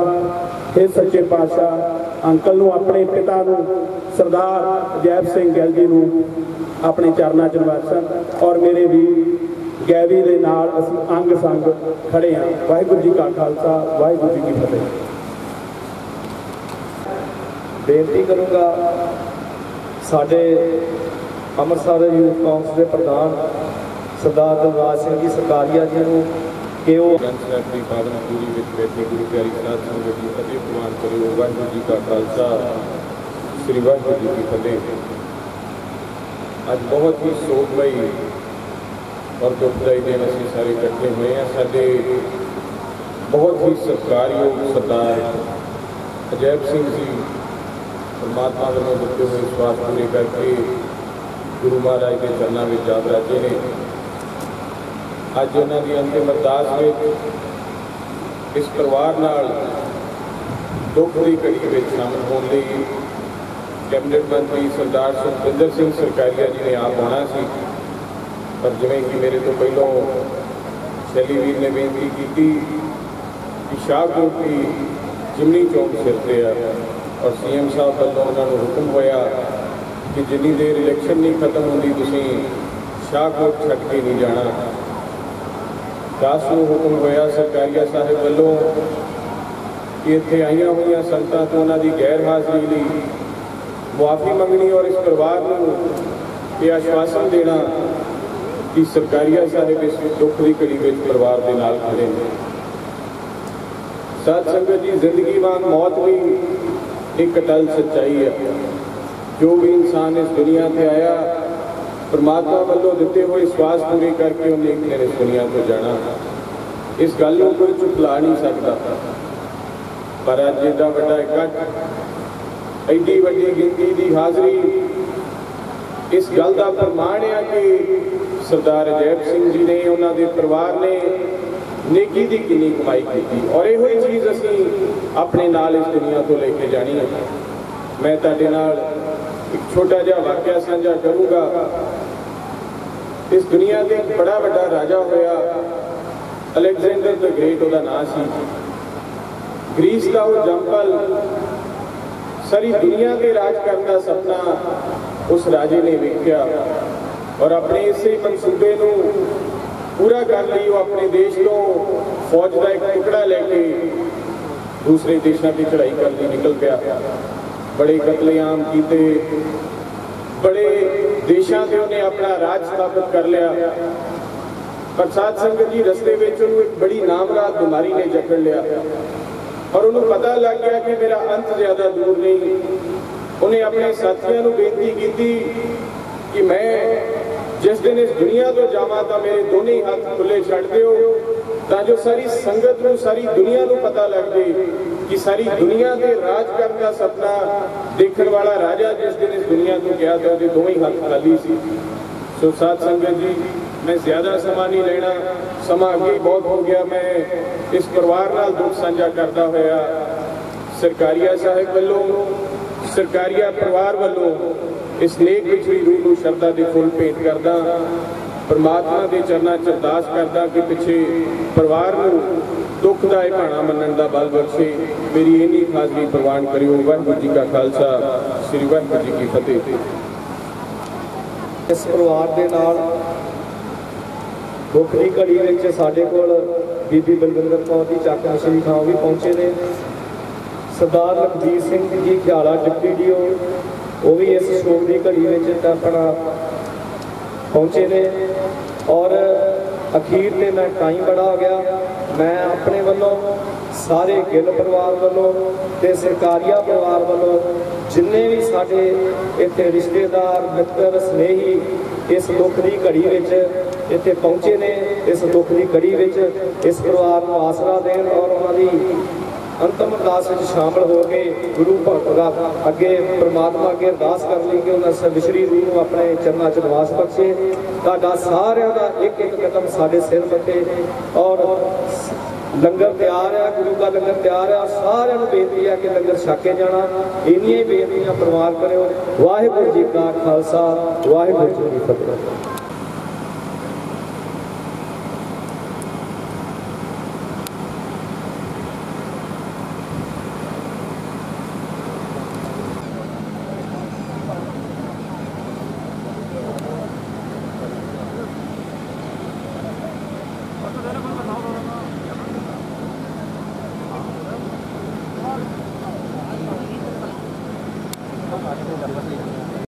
ਇਹ ਸੱਚੇ ਪਾਤਸ਼ਾਹ, ਅੰਕਲ ਨੂੰ, ਆਪਣੇ ਪਿਤਾ ਨੂੰ, ਸਰਦਾਰ ਜੈਬ ਸਿੰਘ ਗਿੱਲ ਜੀ ਨੂੰ ਆਪਣੇ ਚਰਨਾਂ 'ਚ ਨਿਵਾਸਣ ਔਰ ਮੇਰੇ ਵੀ ਗੈਵੀ ਦੇ ਨਾਲ ਅਸੀਂ ਅੰਗ ਸੰਗ ਖੜੇ ਹਾਂ। ਵਾਹਿਗੁਰੂ ਜੀ ਕਾ ਖਾਲਸਾ, ਵਾਹਿਗੁਰੂ ਜੀ ਕੀ ਫਤਿਹ। ਬੇਨਤੀ ਕਰੂੰਗਾ ਸਾਡੇ ਅੰਮ੍ਰਿਤਸਰ ਯੂਥ ਕਾਉਂਸਲ ਦੇ ਪ੍ਰਧਾਨ ਸਰਦਾਰ ਦਲਰਾਜ ਸਿੰਘ ਜੀ, ਸਰਕਾਰੀਆ ਜੀ ਨੂੰ ਕਿ ਉਹ ਗ੍ਰੰਥ ਸਾਹਿਬ ਦੀ ਪਾਵਨ ਪੂਰੀ ਵਿੱਚ ਬੈਠੇ ਗੁਰੂ ਪਿਆਰੀ ਸਾਧ ਸੰਗਤ ਜੀ ਫਤਿਹ ਪ੍ਰਵਾਨ ਕਰਿਓ। ਵਾਹਿਗੁਰੂ ਜੀ ਕਾ ਖਾਲਸਾ, ਸ੍ਰੀ ਵਾਹਿਗੁਰੂ ਜੀ ਕੀ ਫਤਿਹ। ਅੱਜ ਬਹੁਤ ਹੀ ਸੋਗਮਈ ਔਰ ਦੁਖਦਾਈ ਦਿਨ ਅਸੀਂ ਸਾਰੇ ਇਕੱਠੇ ਹੋਏ ਹਾਂ। ਸਾਡੇ ਬਹੁਤ ਹੀ ਸਤਿਕਾਰਯੋਗ ਸਰਦਾਰ ਅਜੈਬ ਸਿੰਘ ਜੀ ਪਰਮਾਤਮਾ ਵੱਲੋਂ ਦਿੱਤੇ ਹੋਏ ਸਵਾਸ ਪੂਰੇ ਕਰਕੇ ਗੁਰੂ ਮਹਾਰਾਜ ਦੇ ਚਰਨਾਂ ਵਿੱਚ ਜਾ ਬਰਾਜੇ ਨੇ। ਅੱਜ ਉਹਨਾਂ ਦੀ ਅੰਤਿਮ ਅਰਦਾਸ ਵਿੱਚ ਇਸ ਪਰਿਵਾਰ ਨਾਲ ਦੁੱਖ ਦੀ ਘੜੀ ਵਿੱਚ ਸ਼ਾਮਲ ਹੋਣ ਲਈ ਕੈਬਨਿਟ ਮੰਤਰੀ ਸਰਦਾਰ ਸੁਖਵਿੰਦਰ ਸਿੰਘ ਸਰਕਾਰੀਆ ਜੀ ਨੇ ਆਪ ਆਉਣਾ ਸੀ। ਪਰ ਜਿਵੇਂ ਕਿ ਮੇਰੇ ਤੋਂ ਪਹਿਲਾਂ ਸ਼ੈਲੀ ਵੀਰ ਨੇ ਬੇਨਤੀ ਕੀਤੀ ਕਿ ਸ਼ਾਹਕੋਟ ਦੀ ਜਿਮਨੀ ਚੌਂਕ ਸਿਰ ਤੇ ਆ ਔਰ ਸੀਐਮ ਸਾਹਿਬ ਵੱਲੋਂ ਉਹਨਾਂ ਨੂੰ ਹੁਕਮ ਹੋਇਆ ਕਿ ਜਿੰਨੀ ਦੇਰ ਇਲੈਕਸ਼ਨ ਨਹੀਂ ਖਤਮ ਹੁੰਦੀ, ਤੁਸੀਂ ਸ਼ਾਹਕੋਟ ਛੱਡ ਕੇ ਨਹੀਂ ਜਾਣਾ। ਦਾਸ ਨੂੰ ਹੁਕਮ ਹੋਇਆ ਸਰਕਾਰੀਆ ਸਾਹਿਬ ਵੱਲੋਂ ਕਿ ਇੱਥੇ ਆਈਆਂ ਹੋਈਆਂ ਸੰਗਤਾਂ ਤੋਂ ਉਹਨਾਂ ਦੀ ਗੈਰ ਹਾਜ਼ਰੀ ਲਈ ਮੁਆਫੀ ਮੰਗਣੀ ਔਰ ਇਸ ਪਰਿਵਾਰ ਨੂੰ ਇਹ ਆਸ਼ਵਾਸਨ ਦੇਣਾ ਕਿ ਸਰਕਾਰੀਆ ਸਾਹਿਬ ਇਸ ਦੁੱਖ ਦੀ ਘੜੀ ਵਿੱਚ ਪਰਿਵਾਰ ਦੇ ਨਾਲ ਖੜੇ ਨੇ। ਸਾਧ ਸੰਗਤ ਜੀ, ਜ਼ਿੰਦਗੀ ਵਾਂਗ ਮੌਤ ਵੀ ਇੱਕ ਅਟਲ ਸੱਚਾਈ ਹੈ ਜੋ ਵੀ ਇਨਸਾਨ ਇਸ ਦੁਨੀਆ ਤੇ ਆਇਆ, ਪਰਮਾਤਮਾ ਵੱਲੋਂ ਦਿੱਤੇ ਹੋਏ ਸਵਾਸ ਪੂਰੇ ਕਰਕੇ ਉਹਨੇ ਇੱਕ ਦਿਨ ਇਸ ਦੁਨੀਆ ਤੋਂ ਜਾਣਾ। ਇਸ ਗੱਲ ਨੂੰ ਕੋਈ ਝੁਕਲਾ ਨਹੀਂ ਸਕਦਾ। ਪਰ ਅੱਜ ਇਹਦਾ ਵੱਡਾ ਇਕੱਠ ਐਡੀ ਵੱਡੀ ਗਿਣਤੀ ਦੀ ਹਾਜ਼ਰੀ। ਇਸ ਗੱਲ ਦਾ ਪ੍ਰਮਾਣ ਹੈ ਕਿ ਸਰਦਾਰ ਜੈਬ ਸਿੰਘ ਜੀ ਨੇ, ਉਹਨਾਂ ਦੇ ਪਰਿਵਾਰ ਨੇ ਨੇਕੀ ਦੀ ਕਿੰਨੀ ਕਮਾਈ ਕੀਤੀ। ਔਰ ਇਹੋ ਹੀ ਚੀਜ਼ ਅਸੀਂ ਆਪਣੇ ਨਾਲ ਇਸ ਦੁਨੀਆ ਤੋਂ ਲੈ ਕੇ ਜਾਣੀ ਹੈ। ਮੈਂ ਤੁਹਾਡੇ ਨਾਲ ਇੱਕ ਛੋਟਾ ਜਿਹਾ ਵਾਕਿਆ ਸਾਂਝਾ ਕਰੂੰਗਾ। ਇਸ ਦੁਨੀਆ ਦੇ ਇੱਕ ਬੜਾ ਵੱਡਾ ਰਾਜਾ ਹੋਇਆ। ਅਲੈਗਜ਼ੈਂਡਰ ਦ ਗ੍ਰੇਟ ਉਹਦਾ ਨਾਂ ਸੀ। ਗ੍ਰੀਸ ਦਾ ਉਹ ਜੰਪਲ ਸਾਰੀ ਦੁਨੀਆ ਤੇ ਰਾਜ ਕਰਨ ਦਾ ਸੁਪਨਾ ਉਸ ਰਾਜੇ ਨੇ ਵੇਖਿਆ ਔਰ ਆਪਣੇ ਇਸੇ ਮਨਸੂਬੇ ਨੂੰ ਪੂਰਾ ਕਰਨ ਲਈ ਉਹ ਆਪਣੇ ਦੇਸ਼ ਤੋਂ ਫੌਜ ਦਾ ਇੱਕ ਟੁਕੜਾ ਲੈ ਕੇ ਦੂਸਰੇ ਦੇਸ਼ਾਂ ਦੀ ਚੜ੍ਹਾਈ ਕਰਨ ਲਈ ਨਿਕਲ ਪਿਆ। ਬੜੇ ਕਤਲੇਆਮ ਕੀਤੇ। ਬੜੇ ਦੇਸ਼ਾਂ ਤੇ ਉਹਨੇ ਆਪਣਾ ਰਾਜ ਸਥਾਪਿਤ ਕਰ ਲਿਆ। ਪਰ ਸਾਧ ਸੰਗਤ ਜੀ ਰਸਤੇ ਵਿੱਚ ਉਹਨੂੰ ਇੱਕ ਬੜੀ ਨਾਮਰਾਦ ਬਿਮਾਰੀ ਨੇ ਜਕੜ ਲਿਆ। ਔਰ ਉਹਨੂੰ ਪਤਾ ਲੱਗ ਗਿਆ ਕਿ ਮੇਰਾ ਅੰਤ ਜ਼ਿਆਦਾ ਦੂਰ ਨਹੀਂ ਉਹਨੇ ਆਪਣੇ ਸਾਥੀਆਂ ਨੂੰ ਬੇਨਤੀ ਕੀਤੀ ਕਿ ਮੈਂ ਜਿਸ ਦਿਨ ਇਸ ਦੁਨੀਆ ਤੋਂ ਜਾਵਾਂ ਤਾਂ ਮੇਰੇ ਦੋਨੇ ਹੱਥ ਖੁੱਲੇ ਛੱਡ ਦਿਓ, ਤਾਂ ਜੋ ਸਾਰੀ ਸੰਗਤ ਨੂੰ, ਸਾਰੀ ਦੁਨੀਆ ਨੂੰ ਪਤਾ ਲੱਗ ਜੇ ਕਿ ਸਾਰੀ ਦੁਨੀਆ ਦੇ ਰਾਜ ਕਰਨ ਦਾ ਸੁਪਨਾ ਦੇਖਣ ਵਾਲਾ ਰਾਜਾ ਜਿਸ ਦਿਨ ਇਸ ਦੁਨੀਆ ਤੋਂ ਗਿਆ ਤਾਂ ਉਹਦੇ ਦੋਵੇਂ ਹੱਥ ਖਾਲੀ ਸੀ। ਸੋ ਸਾਧ ਸੰਗਤ ਜੀ ਮੈਂ ਜ਼ਿਆਦਾ ਸਮਾਂ ਨਹੀਂ ਲੈਣਾ, ਸਮਾਂ ਅੱਗੇ ਬਹੁਤ ਹੋ ਗਿਆ, ਮੈਂ ਇਸ ਪਰਿਵਾਰ ਨਾਲ ਦੁੱਖ ਸਾਂਝਾ ਕਰਦਾ ਹੋਇਆ। ਸਰਕਾਰੀਆ ਸਾਹਿਬ ਵੱਲੋਂ, ਸਰਕਾਰੀਆ ਪਰਿਵਾਰ ਵੱਲੋਂ ਇਸ ਨੇਕ ਵਿਛੜੀ ਰੂਹ ਨੂੰ ਸ਼ਰਧਾ ਦੇ ਫੁੱਲ ਭੇਟ ਕਰਦਾ, ਪਰਮਾਤਮਾ ਦੇ ਚਰਨਾਂ 'ਚ ਅਰਦਾਸ ਕਰਦਾ ਕਿ ਪਿੱਛੇ ਪਰਿਵਾਰ ਨੂੰ ਦੁੱਖ ਦਾ ਇਹ ਭਾਣਾ ਮੰਨਣ ਦਾ ਬਲ ਬਖਸ਼ੇ। ਮੇਰੀ ਇੰਨੀ ਹਾਜ਼ਰੀ ਪ੍ਰਵਾਨ ਕਰਿਓ। ਵਾਹਿਗੁਰੂ ਜੀ ਕਾ ਖਾਲਸਾ, ਸ੍ਰੀ ਵਾਹਿਗੁਰੂ ਜੀ ਕੀ ਫਤਿਹ। ਇਸ ਪਰਿਵਾਰ ਦੇ ਨਾਲ ਦੁੱਖ ਦੀ ਘੜੀ ਵਿੱਚ ਸਾਡੇ ਕੋਲ ਬੀਬੀ ਬਲਵਿੰਦਰ ਕੌਰ ਦੀ ਚੱਕ ਮਸ਼ਰੀ ਖਾਂ ਵੀ ਪਹੁੰਚੇ ਨੇ। ਸਰਦਾਰ ਲਖਬੀਰ ਸਿੰਘ ਜੀ ਖਿਆਲਾ ਡਿਪਟੀ ਡੀਓ ਉਹ ਵੀ ਇਸ ਸ਼ੋਕ ਦੀ ਘੜੀ ਵਿੱਚ ਆਪਣਾ ਪਹੁੰਚੇ ਨੇ। ਔਰ ਅਖੀਰ ਤੇ ਮੈਂ ਟਾਈਮ ਬੜਾ ਹੋ ਗਿਆ। ਮੈਂ ਆਪਣੇ ਵੱਲੋਂ, ਸਾਰੇ ਗਿੱਲ ਪਰਿਵਾਰ ਵੱਲੋਂ ਤੇ ਸਰਕਾਰੀਆ ਪਰਿਵਾਰ ਵੱਲੋਂ ਜਿੰਨੇ ਵੀ ਸਾਡੇ ਇੱਥੇ ਰਿਸ਼ਤੇਦਾਰ, ਮਿੱਤਰ, ਸਨੇਹੀ ਇਸ ਦੁੱਖ ਦੀ ਘੜੀ ਵਿੱਚ ਇੱਥੇ ਪਹੁੰਚੇ ਨੇ ਇਸ ਦੁੱਖ ਦੀ ਕੜੀ ਵਿੱਚ, ਇਸ ਪਰਿਵਾਰ ਨੂੰ ਆਸਰਾ ਦੇਣ ਔਰ ਉਹਨਾਂ ਦੀ ਅੰਤਮ ਅਰਦਾਸ ਵਿੱਚ ਸ਼ਾਮਲ ਹੋ ਕੇ ਗੁਰੂ ਭਗਤ ਅੱਗੇ ਪ੍ਰਮਾਤਮਾ ਅੱਗੇ ਅਰਦਾਸ ਕਰ ਲਈ ਕਿ ਉਹਨਾਂ ਸਰਬਸ਼ਰੀ ਰੂਹ ਨੂੰ ਆਪਣੇ ਚਰਨਾਂ 'ਚ ਨਿਵਾਸ ਬਖਸ਼ੇ। ਤੁਹਾਡਾ ਸਾਰਿਆਂ ਦਾ ਇੱਕ ਇੱਕ ਕਦਮ ਸਾਡੇ ਸਿਰ ਮੱਥੇ ਔਰ ਲੰਗਰ ਤਿਆਰ ਆ, ਗੁਰੂ ਦਾ ਲੰਗਰ ਤਿਆਰ ਹੈ ਸਾਰਿਆਂ ਨੂੰ ਬੇਨਤੀ ਹੈ ਕਿ ਲੰਗਰ ਛਕੇ ਜਾਣਾ। ਇੰਨੀਆਂ ਹੀ ਬੇਨਤੀਆਂ ਪ੍ਰਵਾਨ ਕਰਿਓ। ਵਾਹਿਗੁਰੂ ਜੀ ਕਾ ਖਾਲਸਾ, ਵਾਹਿਗੁਰੂ ਜੀ ਕੀ ਫਤਿਹ।